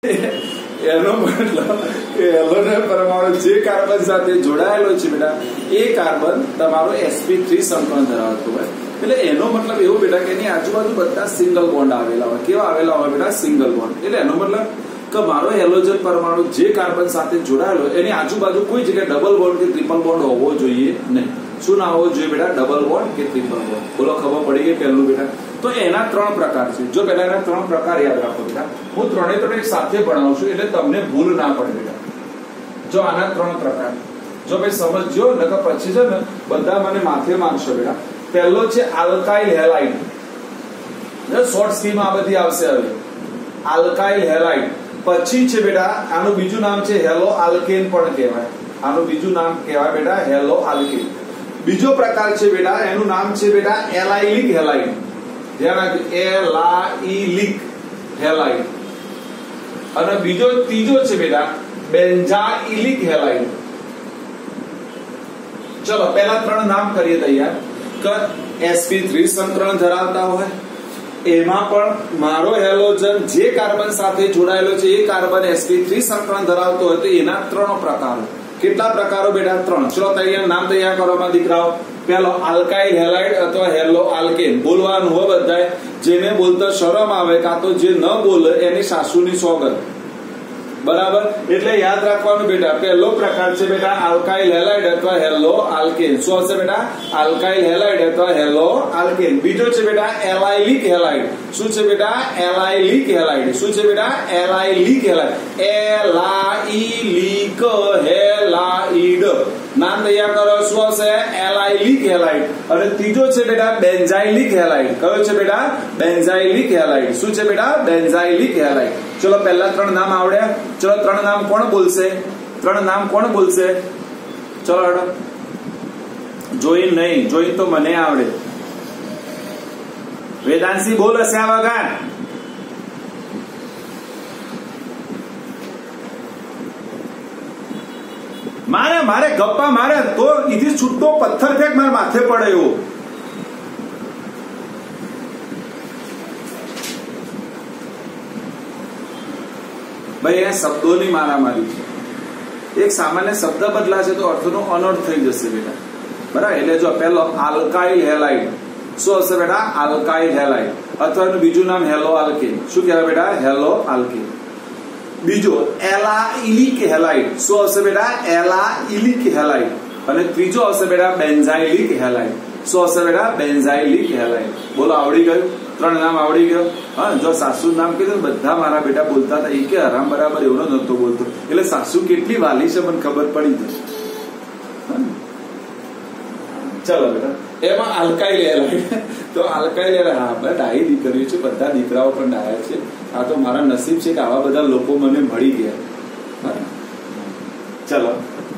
એનો મતલબ કે એલોને પરમાણુ જે કાર્બન સાથે જોડાયેલો છે બેટા, એ કાર્બન તમારો એસપી થ્રી સંકલન ધરાવતો હોય. એટલે એનો મતલબ એવો બેટા કે એની આજુબાજુ બધા સિંગલ બોન્ડ આવેલા હોય. કેવા આવેલા હોય બેટા? સિંગલ બોન્ડ એટલે એનો મતલબ કે મારો હેલોજન પરમાણુ જે કાર્બન સાથે જોડાયેલો એની આજુબાજુ કોઈ જગ્યાએ ડબલ બોન્ડ કે ટ્રિપલ બોન્ડ હોવો જોઈએ નહીં. શું ના હોવો જોઈએ બેટા? ડબલ બોન્ડ કે ટ્રિપલ બોન્ડ બોલો, ખબર પડી ગઈ પહેલું બેટા? તો એના ત્રણ પ્રકાર છે. જો પેલા એના ત્રણ પ્રકાર યાદ રાખો બેટા. હું ત્રણે ત્રણ સાથે ભણાવું છું, એટલે તમને ભૂલ ના પડે બેટા. જો આના ત્રણ પ્રકાર. જો ભાઈ સમજજો નકર પછી છે ને બધા મને માથે માંગશો બેટા. પહેલો છે આલ્કાઇલ હેલાઇડ શોર્ટ સ્કીમ આ બધી આવશે હવે. આલ્કાઇલ હેલાઇડ પછી છે બેટા, આનું બીજું નામ છે હેલો આલ્કેન પણ કહેવાય. આનું બીજું નામ કહેવાય બેટા હેલો આલ્કેન બીજો પ્રકાર છે બેટા, એનું નામ છે બેટા એલાઇલિક હેલાઇડ. ધ્યાન રાખજો એલાઇલિક હેલાઇડ. અને બીજો, ત્રીજો છે બેટા બેન્ઝાઇલિક હેલાઇડ ચલો, પહેલા ત્રણ નામ કરીએ તૈયાર. કે sp3 સંકરણ ધરાવતા હોય. એમાં પણ મારો હેલોજન જે કાર્બન સાથે જોડાયેલો છે, એ કાર્બન sp3 સંકરણ ધરાવતો હોય તો એના ત્રણ પ્રકારો કેટલા પ્રકારો બેટા? ત્રણ. ચલો, તૈયાર નામ તૈયાર કરવામાં દીકરાઓ. પેલો આલ્કાઇલ હેલાઇડ અથવા હેલો આલ્કેન. બોલવાનું હોય બધાય. જેને બોલતા શરમ આવે કાં તો જે ન બોલે, એની સાસુની સોગંદ. બરાબર? એટલે યાદ રાખવાનું બેટા, પહેલો પ્રકાર છે બેટા આલ્કાઇલ હેલાઇડ અથવા હેલો આલ્કેન. શું હશે બેટા? આલ્કાઇલ હેલાઇડ અથવા હેલો આલ્કેન. બીજો છે બેટા એલાઇલિક હેલાઇડ. શું છે બેટા? Allylic halide. શું છે બેટા? Allylic halide. Allylic halide. નામ તૈયાર કરો શું હશે એલાઇલિક હેલાઇડ. અને ત્રીજો છે બેટા બેન્ઝાઇલિક હેલાઇડ. કયો છે બેટા? Benzylic halide. શું છે બેટા? Benzylic halide. ચલો પહેલા ત્રણ નામ આવડ્યા. ચલો ત્રણ નામ કોણ બોલશે? ત્રણ નામ કોણ બોલશે? ચલો હડો. જોઈન નહીં તો મને આવડે. વેદાંશી બોલ હશે વગર મારે મારે ગપ્પા મારે, તો ઈથી છૂટો પથ્થર ફેંક મારે માથે પડે એવો. ભાઈ અહીંયા શબ્દોની મારામારી છે. એક સામાન્ય શબ્દ બદલાશે તો અર્થનો અનર્થ થઈ જશે બેટા. બરાબર? એટલે જો પેલો આલ્કાઇલ હેલાઇડ. શું હશે બેટા? Alkyl halide. અથવા એનું બીજું નામ હેલો આલ્કેન. શું કહેવાય બેટા? Hello alkane. બીજો એલા ઇલિક હેલાઇડ. શું હશે બેટા? એલા ઇલિક હેલાઇડ. અને ત્રીજો હશે બેટા, બેન્ઝાઇલિક હેલાઇડ. શું હશે બેટા? Benzylic halide. બોલો, આવડી ગયું? ત્રણ નામ આવડી ગયો. હા, જો સાસુ નામ કીધું બધા મારા બેટા બોલતા હતા. એ કે હરામ બરાબર એવડો નતો બોલતો. એટલે સાસુ કેટલી વાલી છે મને ખબર પડી જશે ચલો બેટા. એમાં આલ્કાઇલ લેલા તો આલ્કાઇલ લેલા હા બધા ડાહી દીકરીઓ છે, બધા દીકરાઓ પણ ડાયા છે. આ તો મારા નસીબ છે કે આવા બધા લોકો મને મળી ગયા. ચલો,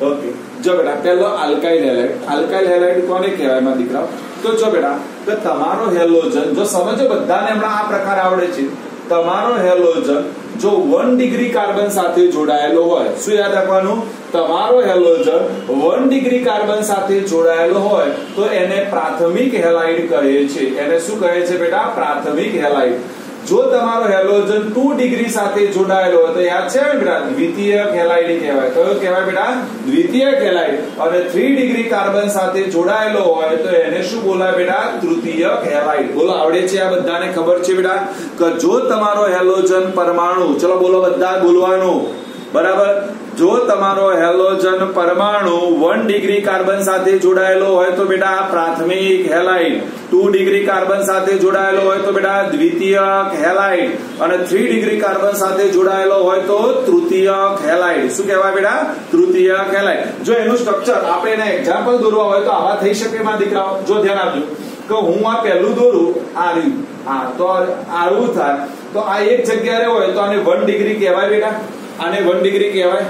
ઓકે. જો બેટા, પહેલો આલ્કાઇલ હેલાઇટ આલ્કાઇલ હેલાઇટ કોને કહેવાય એમાં દીકરાઓ? તો જો બેટા. કે તમારો હેલોજન, જો સમજો બધાને હમણાં આ પ્રકાર આવડે છે. તમારો હેલોજન જો વન ડિગ્રી કાર્બન સાથે જોડાયેલો હોય, શું યાદ રાખવાનું? તમારો હેલોજન વન ડિગ્રી કાર્બન સાથે જોડાયેલો હોય, તો એને પ્રાથમિક હેલાઇડ કહે છે. એને શું કહે છે બેટા? પ્રાથમિક હેલાઇડ. જો તમારો હેલોજન ટુ ડિગ્રી સાથે જોડાયેલો હોય તો યાદ છે બેટા? દ્વિતીય હેલાઇડ કહેવાય. કયો કહેવાય બેટા? દ્વિતીય હેલાઇડ અને થ્રી ડિગ્રી કાર્બન સાથે જોડાયેલો હોય તો એને શું બોલાય બેટા? તૃતીય હેલાઇડ બોલો, આવડે છે આ બધાને ખબર છે બેટા? કે જો તમારો હેલોજન પરમાણુ, ચલો બોલો બધા બોલવાનું. બરાબર? જો તમારો હેલોજન પરમાણુ વન ડિગ્રી કાર્બન સાથે જોડાયેલો હોય તો બેટા પ્રાથમિક હેલાઇડ ટુ ડિગ્રી કાર્બન સાથે જોડાયેલો હોય તો બેટા દ્વિતીયક હેલાઇડ અને થ્રી ડિગ્રી કાર્બન સાથે જોડાયેલો હોય તો તૃતીયક હેલાઇડ શું કહેવાય બેટા? તૃતીયક હેલાઇડ જો એનું સ્ટ્રક્ચર આપણે એને એક્ઝામ્પલ દોરવા હોય તો આવા થઈ શકે એમાં દીકરાઓ. જો ધ્યાન આપજો કે હું આ પહેલું દોરું, આ રહ્યું. હા, તો આવું થાય. તો આ એક જગ્યાએ હોય તો આને વન ડિગ્રી કહેવાય બેટા. આને વન ડિગ્રી કહેવાય.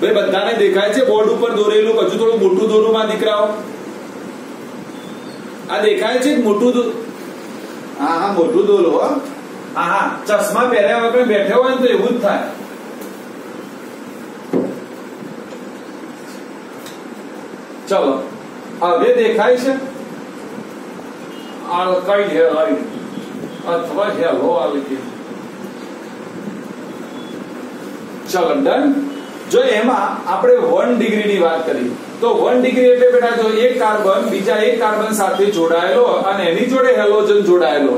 ભાઈ બધાને દેખાય છે બોર્ડ ઉપર દોરેલું હજુ થોડું મોટું દોરું માં દીકરાઓ. આ દેખાય છે મોટું હા હા મોટું દોરો હો. હા ચશ્મા પહેર્યા વગર બેઠે હોય ને તો એવું જ થાય. ચલો હવે દેખાય છે? આલ્કાઇડ હેલાઇડ અથવા હેલો આલ્કિડ ચલો ડન. જો એમાં આપણે વન ડિગ્રી ની વાત કરી, તો વન ડિગ્રી એટલે બેટા જો એક કાર્બન બીજા એક કાર્બન સાથે જોડાયેલો અને એની જોડે હેલોજન જોડાયેલો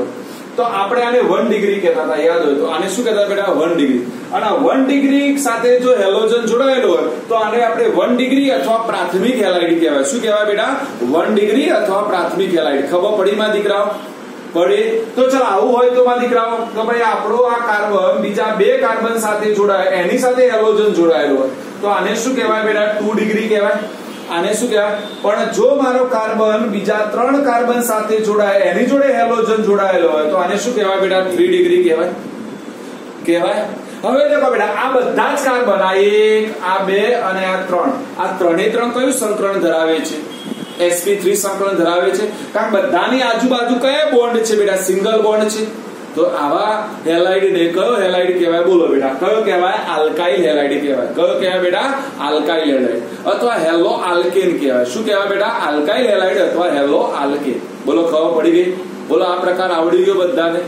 તો આપણે આને વન ડિગ્રી કહેતા હતા, યાદ હોય તો. આને શું કહેતા બેટા? વન ડિગ્રી અને વન ડિગ્રી સાથે જો હેલોજન જોડાયેલો હોય, તો આને આપણે વન ડિગ્રી અથવા પ્રાથમિક હેલાઇડ કહેવાય. શું કહેવાય બેટા? વન ડિગ્રી અથવા પ્રાથમિક હેલાઇડ. ખબર પડી માં દીકરાઓ? પડે તો ચાલ, આવું હોય તો માં દીકરાઓ, તો ભાઈ આપણો આ કાર્બન, બીજા બે કાર્બન સાથે જોડાય, એની સાથે હેલોજન જોડાયેલો હોય. તો આને શું કહેવાય બેટા? ટુ ડિગ્રી કહેવાય. આને શું કહેવાય? પણ જો મારો કાર્બન બીજા ત્રણ કાર્બન સાથે જોડાય, એની જોડે હેલોજન જોડાયેલો હોય, તો આને શું કહેવાય બેટા? થ્રી ડિગ્રી કહેવાય. કહેવાય? હવે દેખો બેટા, આ બધા જ કાર્બન, આ એક, આ બે અને આ ત્રણ. આ ત્રણે ત્રણ કયું સંકરણ ધરાવે છે? Sp3 સંકલન ધરાવે છે. કારણ બધાની આજુબાજુ કયા બોન્ડ છે બેટા? સિંગલ બોન્ડ છે. તો આવા હેલાઇડ ને કયો હેલાઇડ કહેવાય? બોલો બેટા. કયો કહેવાય? આલ્કાઇલ હેલાઇડ કહેવાય. કયો કહેવાય બેટા? Alkyl halide. અથવા હેલો આલ્કેન કહેવાય. શું કહેવાય બેટા? આલ્કાઇલ હેલાઇડ અથવા હેલો આલ્કેન. બોલો, ખબર પડી ગઈ? બોલો, આ પ્રકાર આવડી ગયો બધાને?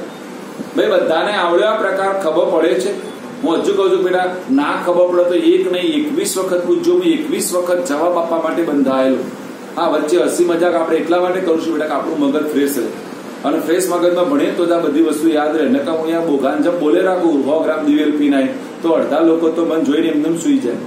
ભાઈ, બધાને આવડ્યો આ પ્રકાર? ખબર પડે છે? હું હજુ કહું છું બેટા, ના ખબર પડે તો એક નહીં, એકવીસ વખત પૂછજો. હું એકવીસ વખત જવાબ આપવા માટે બંધાયેલો. હા, વચ્ચે હસી મજાક આપણે એટલા માટે કરું બેટા કે આપણું મગજ ફ્રેશ રહે. અને ફ્રેશ મગજમાં ભણે તો જ આ બધી વસ્તુ યાદ રહે. નકા હું અહીંયા બોઘાન જેમ બોલે રાખું, સો ગ્રામ દિવેલ નાય તો અડધા લોકો તો મને જોઈને એમને સુઈ જાય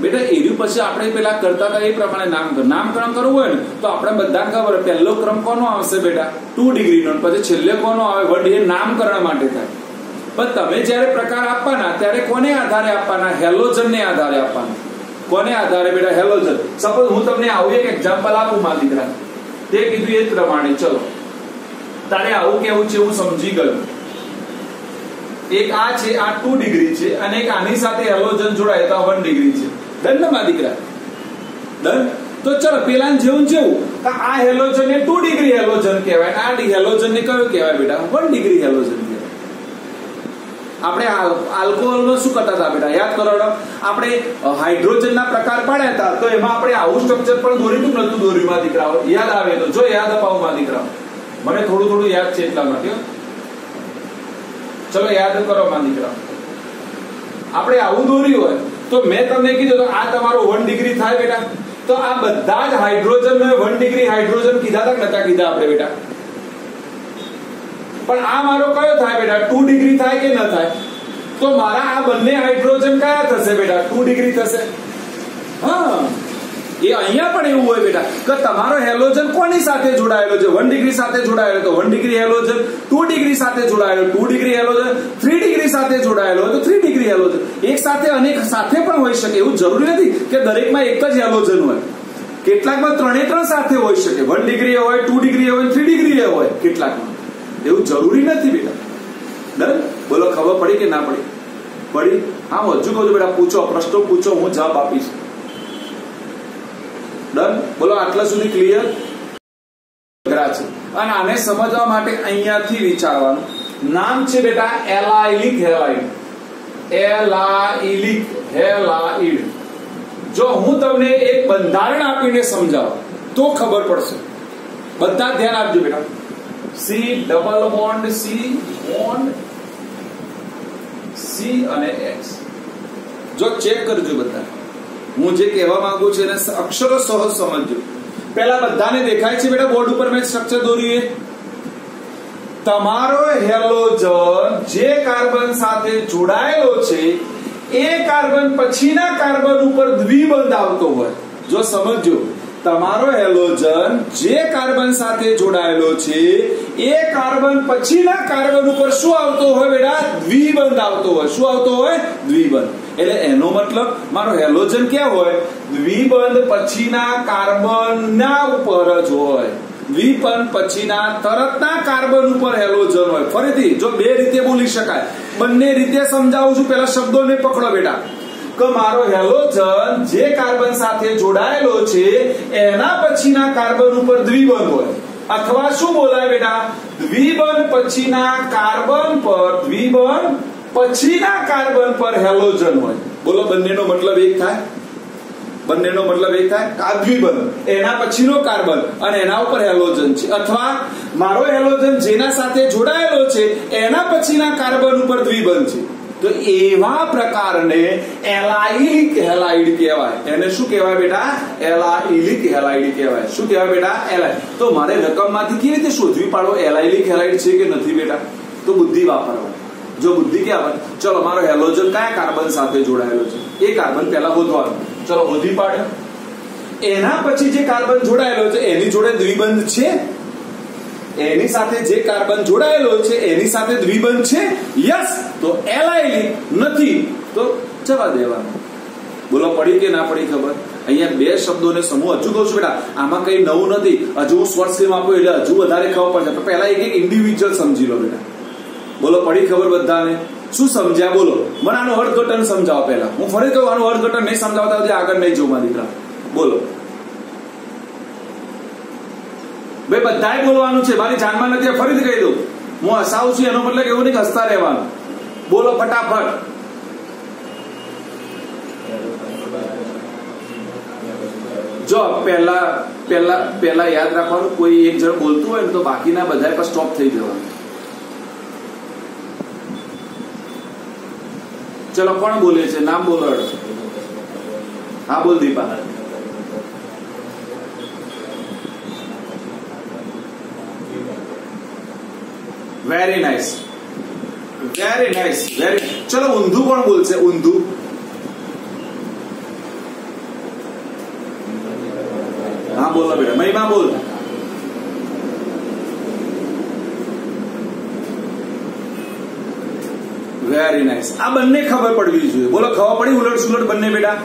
બેટા એર્યું પછી આપણે પેલા કરતા હતા એ પ્રમાણે નામકરણ. નામકરણ કરવું હોય ને, તો આપણે બધાને ખબર પહેલો ક્રમ કોનો આવશે બેટા? ટુ ડિગ્રી નો. પછી છેલ્લે કોનો આવે? વડ એ નામકરણ માટે થાય. પણ તમે જયારે પ્રકાર આપવાના, ત્યારે કોને આધારે આપવાના? હેલોજન ને આધારે આપવાના. કોને આધારે બેટા? હેલોજન. સપોઝ હું તમને આવું એક એક્ઝામ્પલ આપું મા દીકરા તે કીધું એ પ્રમાણે, ચલો, તારે આવું કેવું છે હું સમજી ગયો. એક આ છે, આ ટુ ડિગ્રી છે, અને એક આની સાથે હેલોજન જોડાય તો વન ડિગ્રી છે. ડન ને માં દીકરા. દંડ તો ચલો પેલા જેવું જેવું. આ હેલોજન ને ટુ ડિગ્રી હેલોજન કહેવાય આ હેલોજન ને કયો કહેવાય બેટા? વન ડિગ્રી હેલોજન આપણે આલ્કોહોલ નો શું કરતા હતા બેટા? યાદ કરો આપણે હાઇડ્રોજન ના પ્રકાર પાડ્યા હતા, તો એમાં આપણે આવું સ્ટ્રક્ચર પણ દોર્યું નતું દોર્યું માં દીકરાઓ. યાદ આવે તો જો યાદ અપાવો માં દીકરાઓ. મને થોડું થોડું યાદ છે એટલા માટે ચલો, યાદ કરો માં દીકરાઓ. આપણે આવું દોર્યું હોય તો મેં તમને કીધું આ તમારો વન ડિગ્રી થાય બેટા. તો આ બધા જ હાઇડ્રોજન ને વન ડિગ્રી હાઇડ્રોજન કીધા હતા નતા કીધા આપણે બેટા? પણ આ મારો કયો થાય બેટા? ટુ ડિગ્રી થાય કે ન થાય? તો મારા આ બંને હાઇડ્રોજન કયા થશે બેટા? ટુ ડિગ્રી થશે. હા. એ અહીંયા પણ એવું હોય બેટા. કે તમારો હેલોજન કોની સાથે જોડાયેલો છે? વન ડિગ્રી સાથે જોડાયેલો તો one degree halogen two degree સાથે જોડાયેલો two degree halogen three degree સાથે જોડાયેલો હોય તો થ્રી ડિગ્રી હેલોજન. એક સાથે અનેક સાથે પણ હોઈ શકે. એવું જરૂરી નથી કે દરેકમાં એક જ હેલોજન હોય. કેટલાકમાં ત્રણે ત્રણ સાથે હોઈ શકે. વન ડિગ્રી હોય ટુ ડિગ્રી હોય થ્રી ડિગ્રી હોય કેટલાકમાં. એવું જરૂરી નથી બેટા. ડન? બોલો, ખબર પડી કે ના પડી? પડી? હા હું, હજુ કહું છું બેટા, પૂછો, પ્રશ્નો પૂછો, હું જવાબ આપીશ. ડન બોલો, આટલા સુધી ક્લિયર છે. અને આને સમજવા માટે અહીંયાથી વિચારવાનું. નામ છે બેટા એલાઇલિક હેલાઇડ એલાઇલિક હેલાઇડ જો હું તમને એક બંધારણ આપીને સમજાવું, તો ખબર પડશે. બધા ધ્યાન આપજો બેટા. C double bond C bond C અને એક્સ જો ચેક કરજો બધા. હું જે કહેવા માંગુ છું એને અક્ષરો સહજ સમજજો. પેલા બધાને દેખાય છે બેટા બોર્ડ ઉપર મેં સ્ટ્રક્ચર દોર્યું તમારો હેલોજન જે કાર્બન સાથે જોડાયેલો છે, એ કાર્બન પછીના કાર્બન ઉપર દ્વિબંધ આવતો હોય. જો સમજો તમારો હેલોજન જે કાર્બન સાથે જોડાયેલો છે, એ કાર્બન પછીના કાર્બન ઉપર શું આવતો હોય બેટા? દ્વિબંધ આવતો હોય. શું આવતો હોય? દ્વિબંધ. એટલે એનો મતલબ મારો હેલોજન ક્યાં હોય? દ્વિબંધ પછીના કાર્બનના ઉપર જ હોય. દ્વિબંધ પછીના તરતના કાર્બન ઉપર હેલોજન હોય. ફરીથી, જો બે રીતે બોલી શકાય. બંને રીતે સમજાવું છું પેલા શબ્દોને પકડો બેટા. કે મારો હેલોજન જે કાર્બન સાથે જોડાયેલો છે, એના પછીના કાર્બન ઉપર દ્વિબંધ હોય. અથવા શું બોલાય બેટા? દ્વિબંધ પછીના કાર્બન પર દ્વિબંધ પછીના કાર્બન પર હેલોજન હોય. બોલો, બંનેનો મતલબ એક થાય? બંનેનો મતલબ એક થાય? આ દ્વિબંધ એના પછીનો કાર્બન અને એના ઉપર હેલોજન છે. અથવા મારો હેલોજન જેના સાથે જોડાયેલો છે, એના પછીના કાર્બન ઉપર દ્વિબંધ છે. તો એવા પ્રકારને એલાઇલિક હેલાઇડ કહેવાય. એને શું કહેવાય બેટા? એલાઇલિક હેલાઇડ કહેવાય. શું કહેવાય બેટા? એલાઇડ તો મારે રકમમાંથી કેવી રીતે શોધવી પાડો? એલાઇલિક હેલાઇડ છે કે નથી બેટા? તો બુદ્ધિ વાપરવા જો બુદ્ધિ ક્યાં ચલો, મારો હેલોજન કયા કાર્બન સાથે જોડાયેલો છે? એ કાર્બન પહેલા શોધવાનું ચલો શોધી પાડ્યો એના પછી જે કાર્બન જોડાયેલો છે, એની જોડે દ્વિબંધ છે? એની સાથે જે કાર્બન જોડાયેલો છે, એની સાથે દ્વિબંધ છે? યસ! તો એલાયલી નથી. તો જવા દેવાનું. બોલો, પડી કે ના પડી ખબર? અહીંયા બે શબ્દોને સમૂહ હજુ કહું છું બેટા. આમાં કઈ નવું નથી. હજુ હું શોર્ટ ફિલ્મ આપું એટલે હજુ વધારે ખબર પડશે. તો પહેલા એક એક ઇન્ડિવિજ્યુઅલ સમજી લો બેટા. બોલો, પડી ખબર બધાને? શું સમજ્યા? બોલો. મને આનું અર્થઘટન સમજાવો પહેલા. હું ફરી કહું, આનું અર્થઘટન નહીં સમજાવતા આગળ નહીં જોઉં દીકરા. બોલો. ભાઈ બધાએ બોલવાનું છે. મારી જાનમાં નથી, ફરીથી કહી દઉં. હું હસાવું છું, એનો મતલબ એવું નહીં હસતા રહેવાનું. બોલો ફટાફટ. જો, પહેલા પહેલા પહેલા યાદ રાખવાનું, કોઈ એક જણ બોલતું હોય ને તો બાકીના બધા પર સ્ટોપ થઈ જવાનું. ચલો કોણ બોલે છે નામ બોલો હા બોલ Deepa very nice very nice very ચલો ઊંધું કોણ બોલશે ઊંધું હા બોલો બેટા મહિમા બોલ વેરી નાઇસ આ બંને ખબર પડવી જોઈએ. બોલો, ખબર પડી? ઉલટ સુલટ બંને બેટા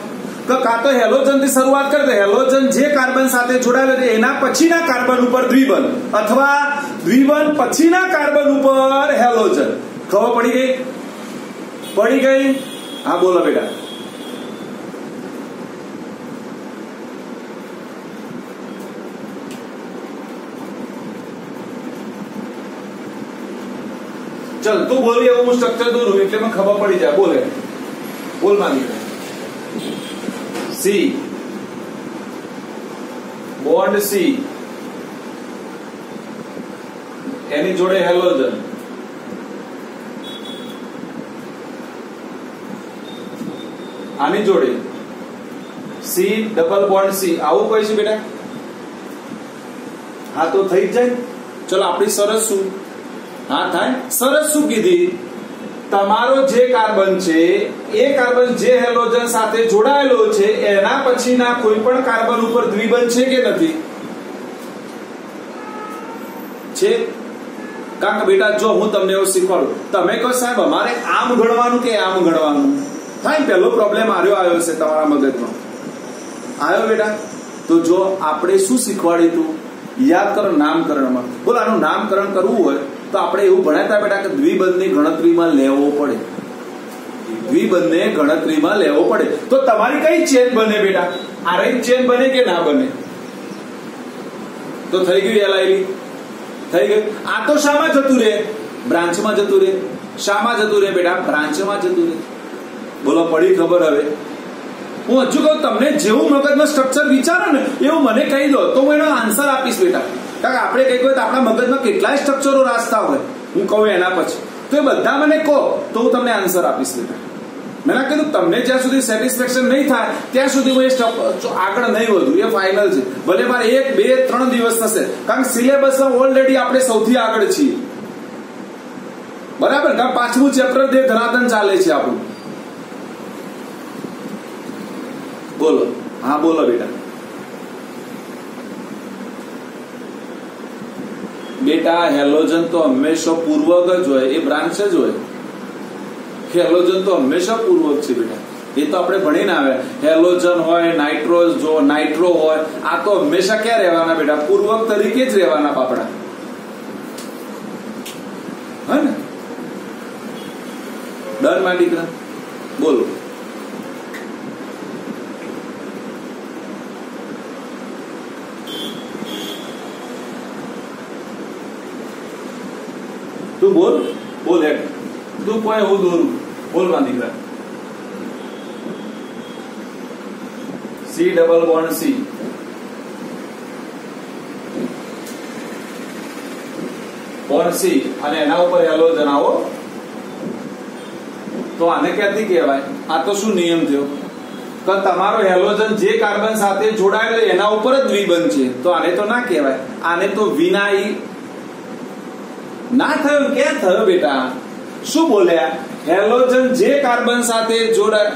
તો કાં તો હેલોજનથી શરૂઆત કરે હેલોજન જે કાર્બન સાથે જોડાયેલો છે, એના પછીના કાર્બન ઉપર દ્વિબંધ અથવા દ્વિબંધ પછીના કાર્બન ઉપર હેલોજન. ખબર પડી ગઈ? પડી ગઈ? હા, બોલો બેટા. ચલ, તું બોલી એવું હું સ્ટ્રક્ચર દોરું, એટલે મને ખબર પડી જાય. બોલે. બોલ માંગી સી. બોન્ડ સી એની જોડે હેલોજન આની જોડે. સી ડબલ બોન્ડ સી આવું કહે છે બેટા? હા, તો થઈ જાય. ચલો, આપણી સરસ શું? હા, થાય? સરસ શું કીધી? તમારો જે કાર્બન છે, એ કાર્બન જે હેલોજન સાથે જોડાયેલો છે, એના પછીના કોઈ પણ કાર્બન ઉપર દ્વિબંધ છે કે નથી? છે? કાંક બેટા, જો હું તમને એવું શીખવાડું. તમે કહો, સાહેબ, અમારે આમ ગણવાનું કે આમ ગણવાનું થાય પહેલો પ્રોબ્લેમ આવ્યો આવ્યો છે તમારા મગજમાં. આવ્યો બેટા? તો જો આપણે શું શીખવાડ્યું યાદ કરો, નામકરણમાં. બોલો, આનું નામકરણ કરવું હોય તો આપણે એવું ભણાતા બેટા કે દ્વિબંધની ગણતરીમાં લેવો પડે. દ્વિબંધને ગણતરીમાં લેવો પડે. તો તમારી કઈ ચેન બને બેટા? આરએન ચેન બને કે ના બને? તો થઈ ગયું એલઆઈવી થઈ ગયું? આ તો શામાં જતું રે બ્રાન્ચમાં જતું રે શામાં જતું રે બેટા? બ્રાન્ચમાં જતું રે બોલો, પડી ખબર હવે? હું હજુ કહું, તમને જેવું મગજમાં સ્ટ્રક્ચર વિચારો ને, એવું મને કહી દો, તો હું એનો આન્સર આપીશ બેટા. કારણ કે આપણે કંઈક હોય તો આપણા મગજમાં કેટલાય સ્ટ્રક્ચરો રાસ્તા હોય. હું કહું એના પછી. તો એ બધા મને કહો, તો હું તમને આન્સર આપીશ બેટા. મેં કીધું, તમને જ્યાં સુધી સેટિસ્ફેક્શન નહીં થાય, ત્યાં સુધી હું એ આગળ નહીં વધું. એ ફાઇનલ છે. ભલે મારે એક, બે, ત્રણ દિવસ થશે. કારણ કે સિલેબસમાં ઓલરેડી આપણે સૌથી આગળ છીએ. બરાબર? કારણ પાંચમું ચેપ્ટર જે ધનાતન ચાલે છે આપણું. બોલો. હા, બોલો બેટા. બેટા, હેલોજન તો હંમેશા પૂર્વક જ હોય, એ બ્રાન્ચ જ હોય. હેલોજન તો હંમેશા પૂર્વક છે બેટા. એ તો આપણે ભણીને આવ્યા હેલોજન હોય નાઇટ્રોજ જો, નાઇટ્રો હોય, આ તો હંમેશા ક્યાં રહેવાના બેટા? પૂર્વક તરીકે જ રહેવાના પાપડા હે ને? ડરમાં દીકરા. બોલો. બોલ બોલ એક તું કોઈ હું દોરું. બોલમાં દીકરા. C double bond C bond C અને એના ઉપર હેલોજન આવો તો આને ક્યાંથી કહેવાય? આ તો શું નિયમ થયો? તો તમારો હેલોજન જે કાર્બન સાથે જોડાયેલો એના ઉપર જ દ્વિબંધ છે. તો આને તો ના કહેવાય. આને તો વિનાઈ ના થયો ક્યાં થયો બેટા? શું બોલ્યા? હેલોજન જે કાર્બન સાથે જોડાય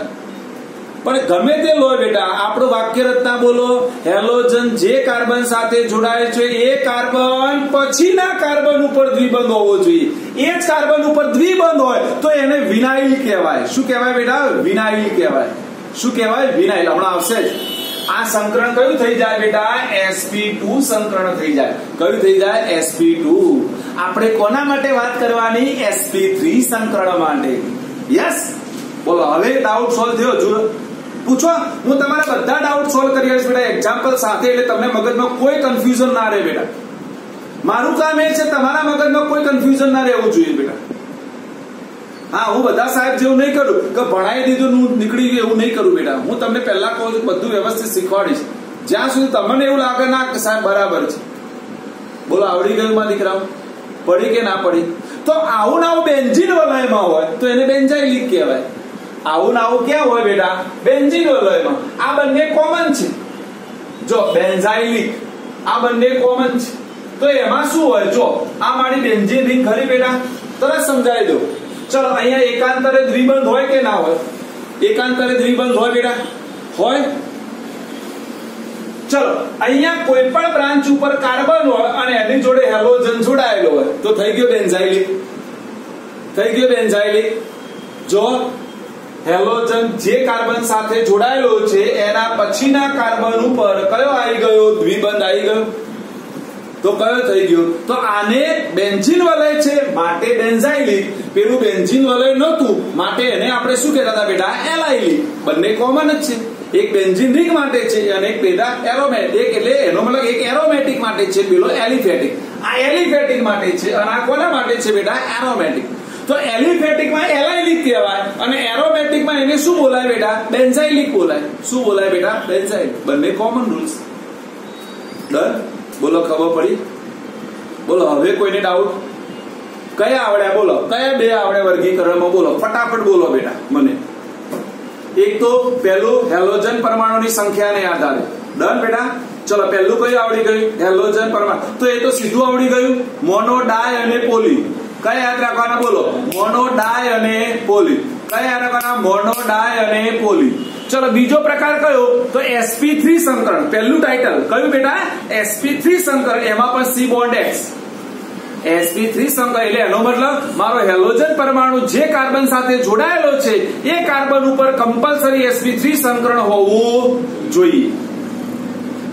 પણ ગમે તે લો બેટા, આપણું વાક્ય રચના બોલો. હેલોજન જે કાર્બન સાથે જોડાય છે, એ કાર્બન પછીના કાર્બન ઉપર દ્વિબંધ હોવો જોઈએ. એ જ કાર્બન ઉપર દ્વિબંધ હોય, તો એને વિનાઇલ કહેવાય. શું કહેવાય બેટા? વિનાઇલ કહેવાય. શું કહેવાય? વિનાઇલ. હમણાં આવશે જ. આ સંકરણ કયું થઈ જાય બેટા? Sp2 સંકરણ થઈ જાય. કયું થઈ જાય? Sp2 આપણે કોના માટે વાત કરવાની? Sp3 સંકરણ માટે. યસ બોલો, હવે ડાઉટ સોલ્વ થયો, જુઓ. પૂછો, હું તમારા બધા ડાઉટ સોલ્વ કરી આવીશ, બેટા. એક્ઝામ્પલ સાથે, એટલે તમને મગજમાં કોઈ કન્ફ્યુઝન ના રહે, બેટા. મારું કામ એ છે, તમારા મગજમાં કોઈ કન્ફ્યુઝન ના રહેવું જોઈએ, બેટા. હા, હું બધા સાહેબ જેવું નહીં કરું, કે ભણાઈ દીધું હું નીકળી ગયું, એવું નહીં કરું, બેટા. હું તમને પહેલા કહું છું, બધું વ્યવસ્થિત શીખવાડીશ. જ્યાં સુધી તમને એવું લાગે ના કે સાહેબ બરાબર છે. બોલો, આવડી ગયું માં દીકરાઓ? પડી કે ના પડી? તો આવું નાવું બેન્ઝિન વલયમાં હોય, તો એને બેન્ઝાઇલિક કહેવાય. આવું નાવું ક્યાં હોય બેટા? બેન્ઝિન વલયમાં. આ બંને કોમન છે. જો બેન્ઝાઇલિક આ બંને કોમન છે. તો એમાં શું હોય? જો, આ મારી બેન્ઝિન રિંગ ખરી બેટા? તરત સમજાવી દો ચલો, અહીંયા એકાંતરે દ્વિબંધ હોય કે ના હોય? એકાંતરે દ્વિબંધ હોય બેટા? હોય? ચલો, અહીંયા કોઈ પણ બ્રાન્ચ ઉપર કાર્બન હોય અને એની જોડે હેલોજન જોડાયેલો હોય, તો થઈ ગયો બેન્ઝાઇલિક થઈ ગયો બેન્ઝાઇલિક જો હેલોજન જે કાર્બન સાથે જોડાયેલો છે, એના પછીના કાર્બન ઉપર કયો આવી ગયો? દ્વિબંધ આવી ગયો. તો કયો થઈ ગયો? તો આને બેન્ઝિન વલય છે, માટે બેન્ઝાઇલિક પેલું બેન્ઝિન વલય નહોતું, માટે એને આપણે શું કહેતા હતા બેટા? એલાઇલિક બંને કોમન જ છે. એક બેન્ઝિન રિંગ માટે છે અને એક પેટા એરોમેટિક, એટલે એનો મતલબ એક એરોમેટિક માટે છે, પેલો એલિફેટિક. આ એલિફેટિક માટે છે અને આ કોના માટે છે બેટા? એરોમેટિક. તો એલિફેટિકમાં એલાઇલિક કહેવાય અને એરોમેટિકમાં એને શું બોલાય બેટા? બેન્ઝાઇલિક બોલાય. શું બોલાય બેટા? બેન્ઝાઇલ. બંને કોમન રૂલ્સ ડન? બોલો, ખબર પડી? બોલો, હવે કોઈને ડાઉટ કયા આવડ્યા? બોલો. કયા બે આવડે વર્ગીકરણમાં? બોલો. ફટાફટ બોલો બેટા, મને. એક તો પહેલું હેલોજન પરમાણુની સંખ્યાને આધારે. ડન બેટા? ચલો, પહેલું કયું આવડી ગયું? હેલોજન પરમાણુ. તો એ તો સીધું આવડી ગયું. મોનો અને પોલી. કયા યાદ રાખવાના? બોલો. મોનો ડાય અને પોલી. કયા યાદ રાખવાના? મોનો ડાય અને પોલી. ચલો, બીજો પ્રકાર કયો? તો sp3 સંકરણ. પહેલું ટાઇટલ કયું બેટા? Sp3 સંકરણ. એમાં પણ સી બોન્ડ એક્સ sp3 સંકરણ એટલે એનો મતલબ મારો હેલોજન પરમાણુ જે કાર્બન સાથે જોડાયેલો છે, એ કાર્બન ઉપર કમ્પલસરી sp3 સંકરણ હોવું જોઈએ.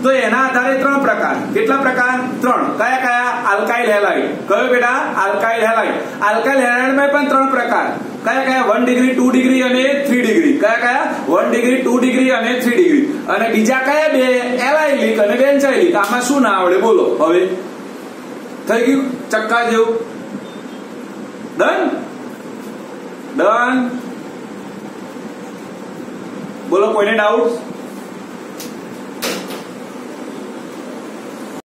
તો એના આધારે ત્રણ પ્રકાર. કેટલા પ્રકાર? ત્રણ. કયા કયા? આલ્કાઇલ હેલાઇડ કયો બેટા? આલ્કાઇલ હેલાઇડ આલ્કાઇલ હેલાઇડમાં પણ ત્રણ પ્રકાર. કયા કયા? વન ડિગ્રી ટુ ડિગ્રી અને થ્રી ડિગ્રી કયા કયા? વન ડિગ્રી ટુ ડિગ્રી અને થ્રી ડિગ્રી અને બીજા કયા? બે એલાઇલિક અને બેન્ઝાઇલિક આમાં શું ના આવડે? બોલો. હવે થઈ ગયું ચક્કા જેવું ડન ડન બોલો કોઈને ડાઉટ